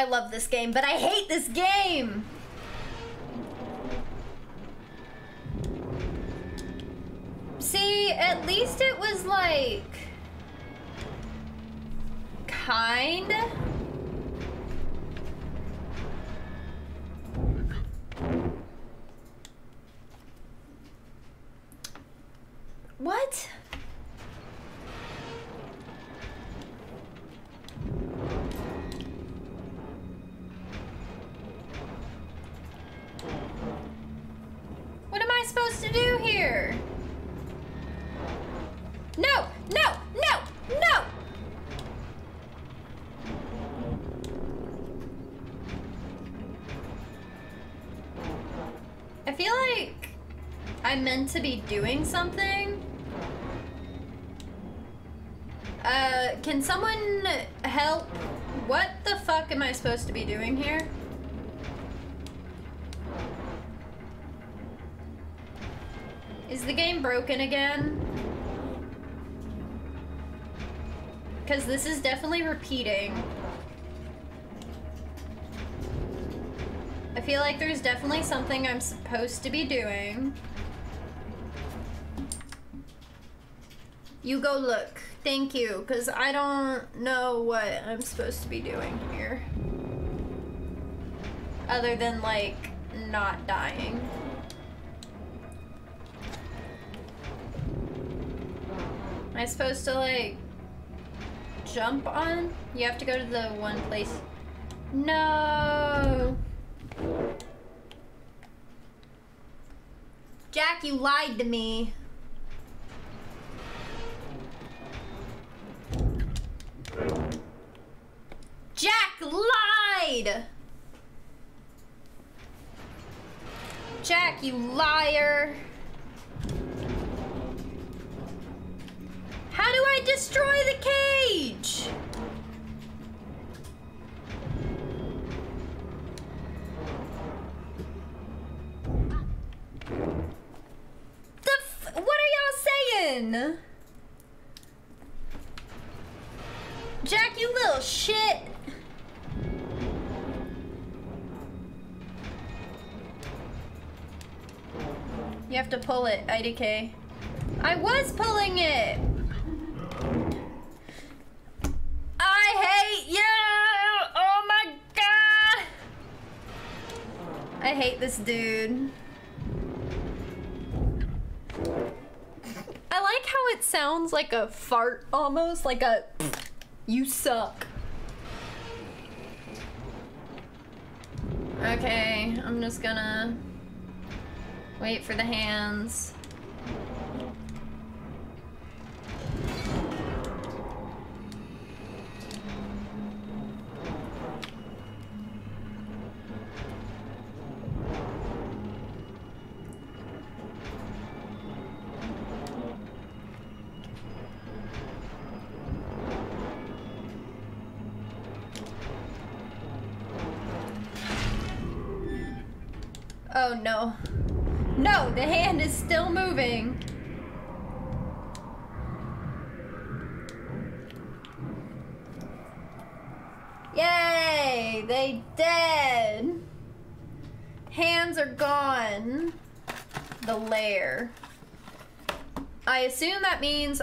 I love this game, but I hate this game! See, at least it was like kind. To be doing something. Uh, can someone help? What the fuck am I supposed to be doing here? Is the game broken again? Because this is definitely repeating. I feel like there's definitely something I'm supposed to be doing. You go look. Thank you, because I don't know what I'm supposed to be doing here. Other than, like, not dying. Am I supposed to, like, jump on? You have to go to the one place. No! Jack, you lied to me. Jack lied! You liar! How do I destroy the cage? The what are y'all saying? To pull it, IDK. I was pulling it. I hate you. Oh my god. I hate this dude. I like how it sounds like a fart almost, like a you suck. Okay, I'm just gonna wait for the hands.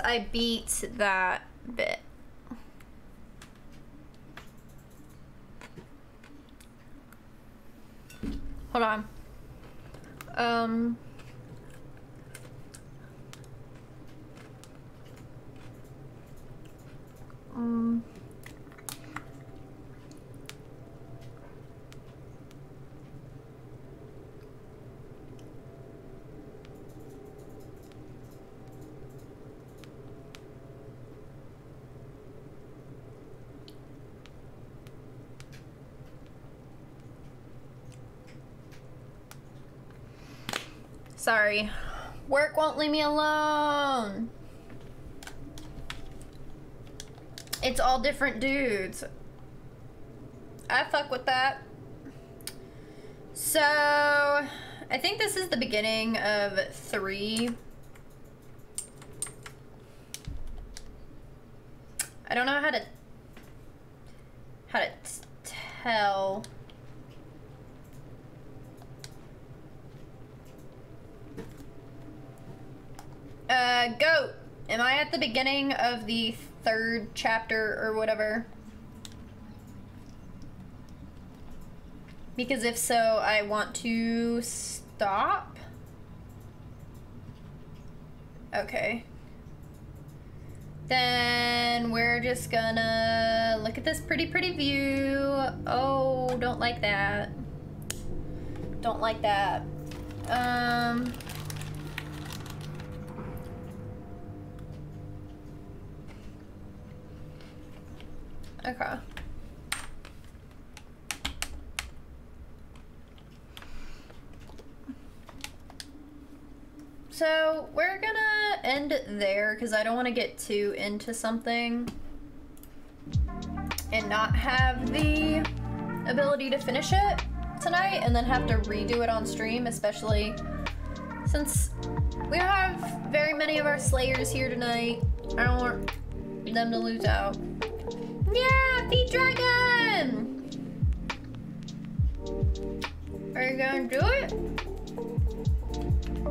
I beat that bit. Hold on. Um. Sorry. Work won't leave me alone. It's all different dudes. I fuck with that. So, I think this is the beginning of three. I don't know how to how to tell. Uh, goat. Am I at the beginning of the third chapter or whatever? Because if so, I want to stop. Okay. Then we're just gonna look at this pretty, pretty view. Oh, don't like that. Don't like that. Um. Okay. So we're gonna end it there because I don't want to get too into something and not have the ability to finish it tonight and then have to redo it on stream, especially since we don't have very many of our slayers here tonight. I don't want them to lose out. Yeah, feed dragon! Are you gonna do it?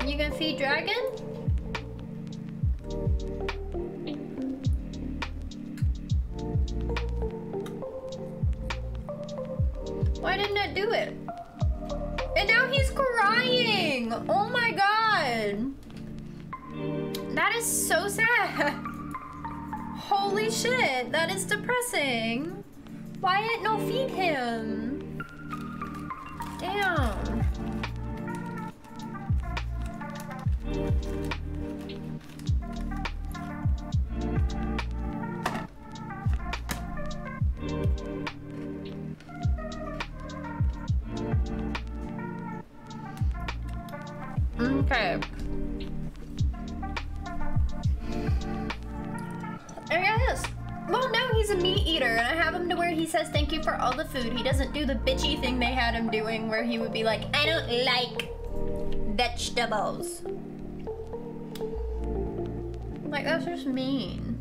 You gonna feed dragon? Why didn't it do it? And now he's crying! Oh my god! That is so sad. Holy shit, that is depressing. Why didn't no feed him? Damn. Okay. Guess. Well, no, he's a meat eater, and I have him to where he says thank you for all the food. He doesn't do the bitchy thing they had him doing where he would be like, I don't like vegetables. Like, that's just mean.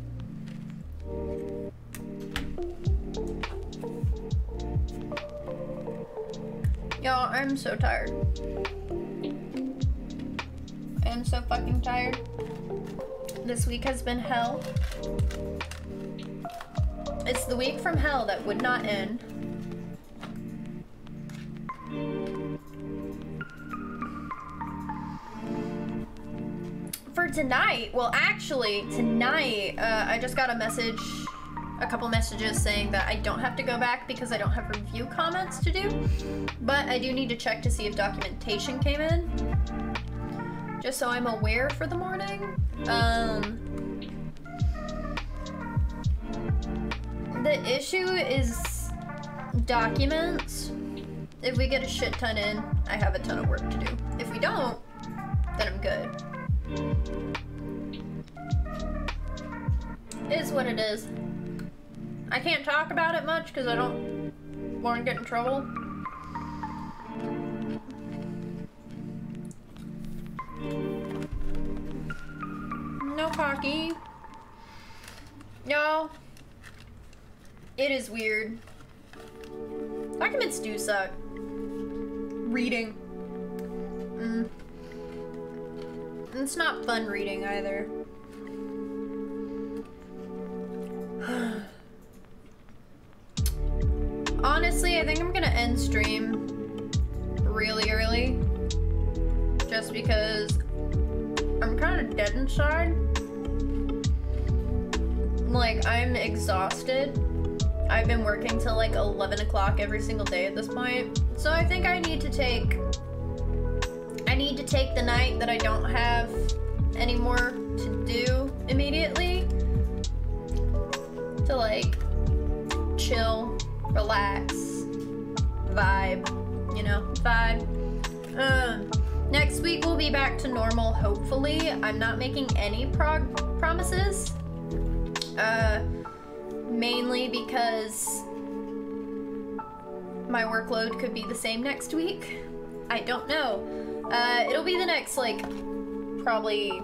Y'all, I'm so tired. I am so fucking tired. This week has been hell. It's the week from hell that would not end. For tonight, well, actually, tonight, uh, I just got a message, a couple messages saying that I don't have to go back because I don't have review comments to do. But I do need to check to see if documentation came in. Just so I'm aware for the morning. Um, the issue is documents. If we get a shit ton in, I have a ton of work to do. If we don't, then I'm good. Is what it is. I can't talk about it much because I don't want to get in trouble. Cocky. No. It is weird. Documents do suck. Reading. Mm. It's not fun reading either. Honestly, I think I'm gonna end stream really early. Just because I'm kind of dead inside. Like, I'm exhausted. I've been working till like 11 o'clock every single day at this point. So I think I need to take. I need to take the night that I don't have any more to do immediately to like chill, relax, vibe, you know, vibe. Uh, Next week we'll be back to normal, hopefully. I'm not making any prog promises. Uh, mainly because my workload could be the same next week. I don't know. Uh, it'll be the next, like, probably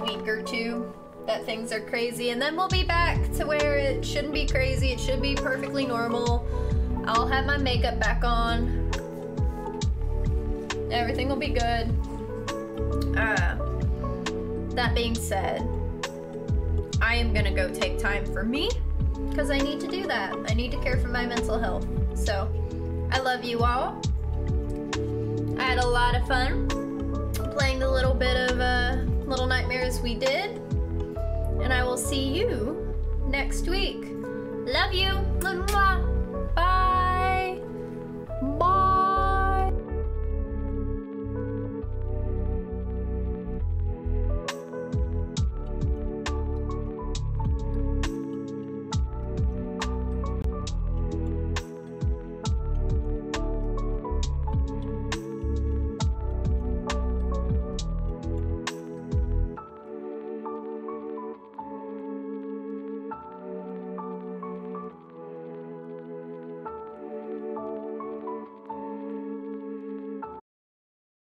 week or two that things are crazy, and then we'll be back to where it shouldn't be crazy. It should be perfectly normal. I'll have my makeup back on. Everything will be good. Uh, that being said, I am gonna go take time for me because I need to do that. I need to care for my mental health. So, I love you all. I had a lot of fun playing the little bit of uh, Little Nightmares we did. And I will see you next week. Love you. Mwah.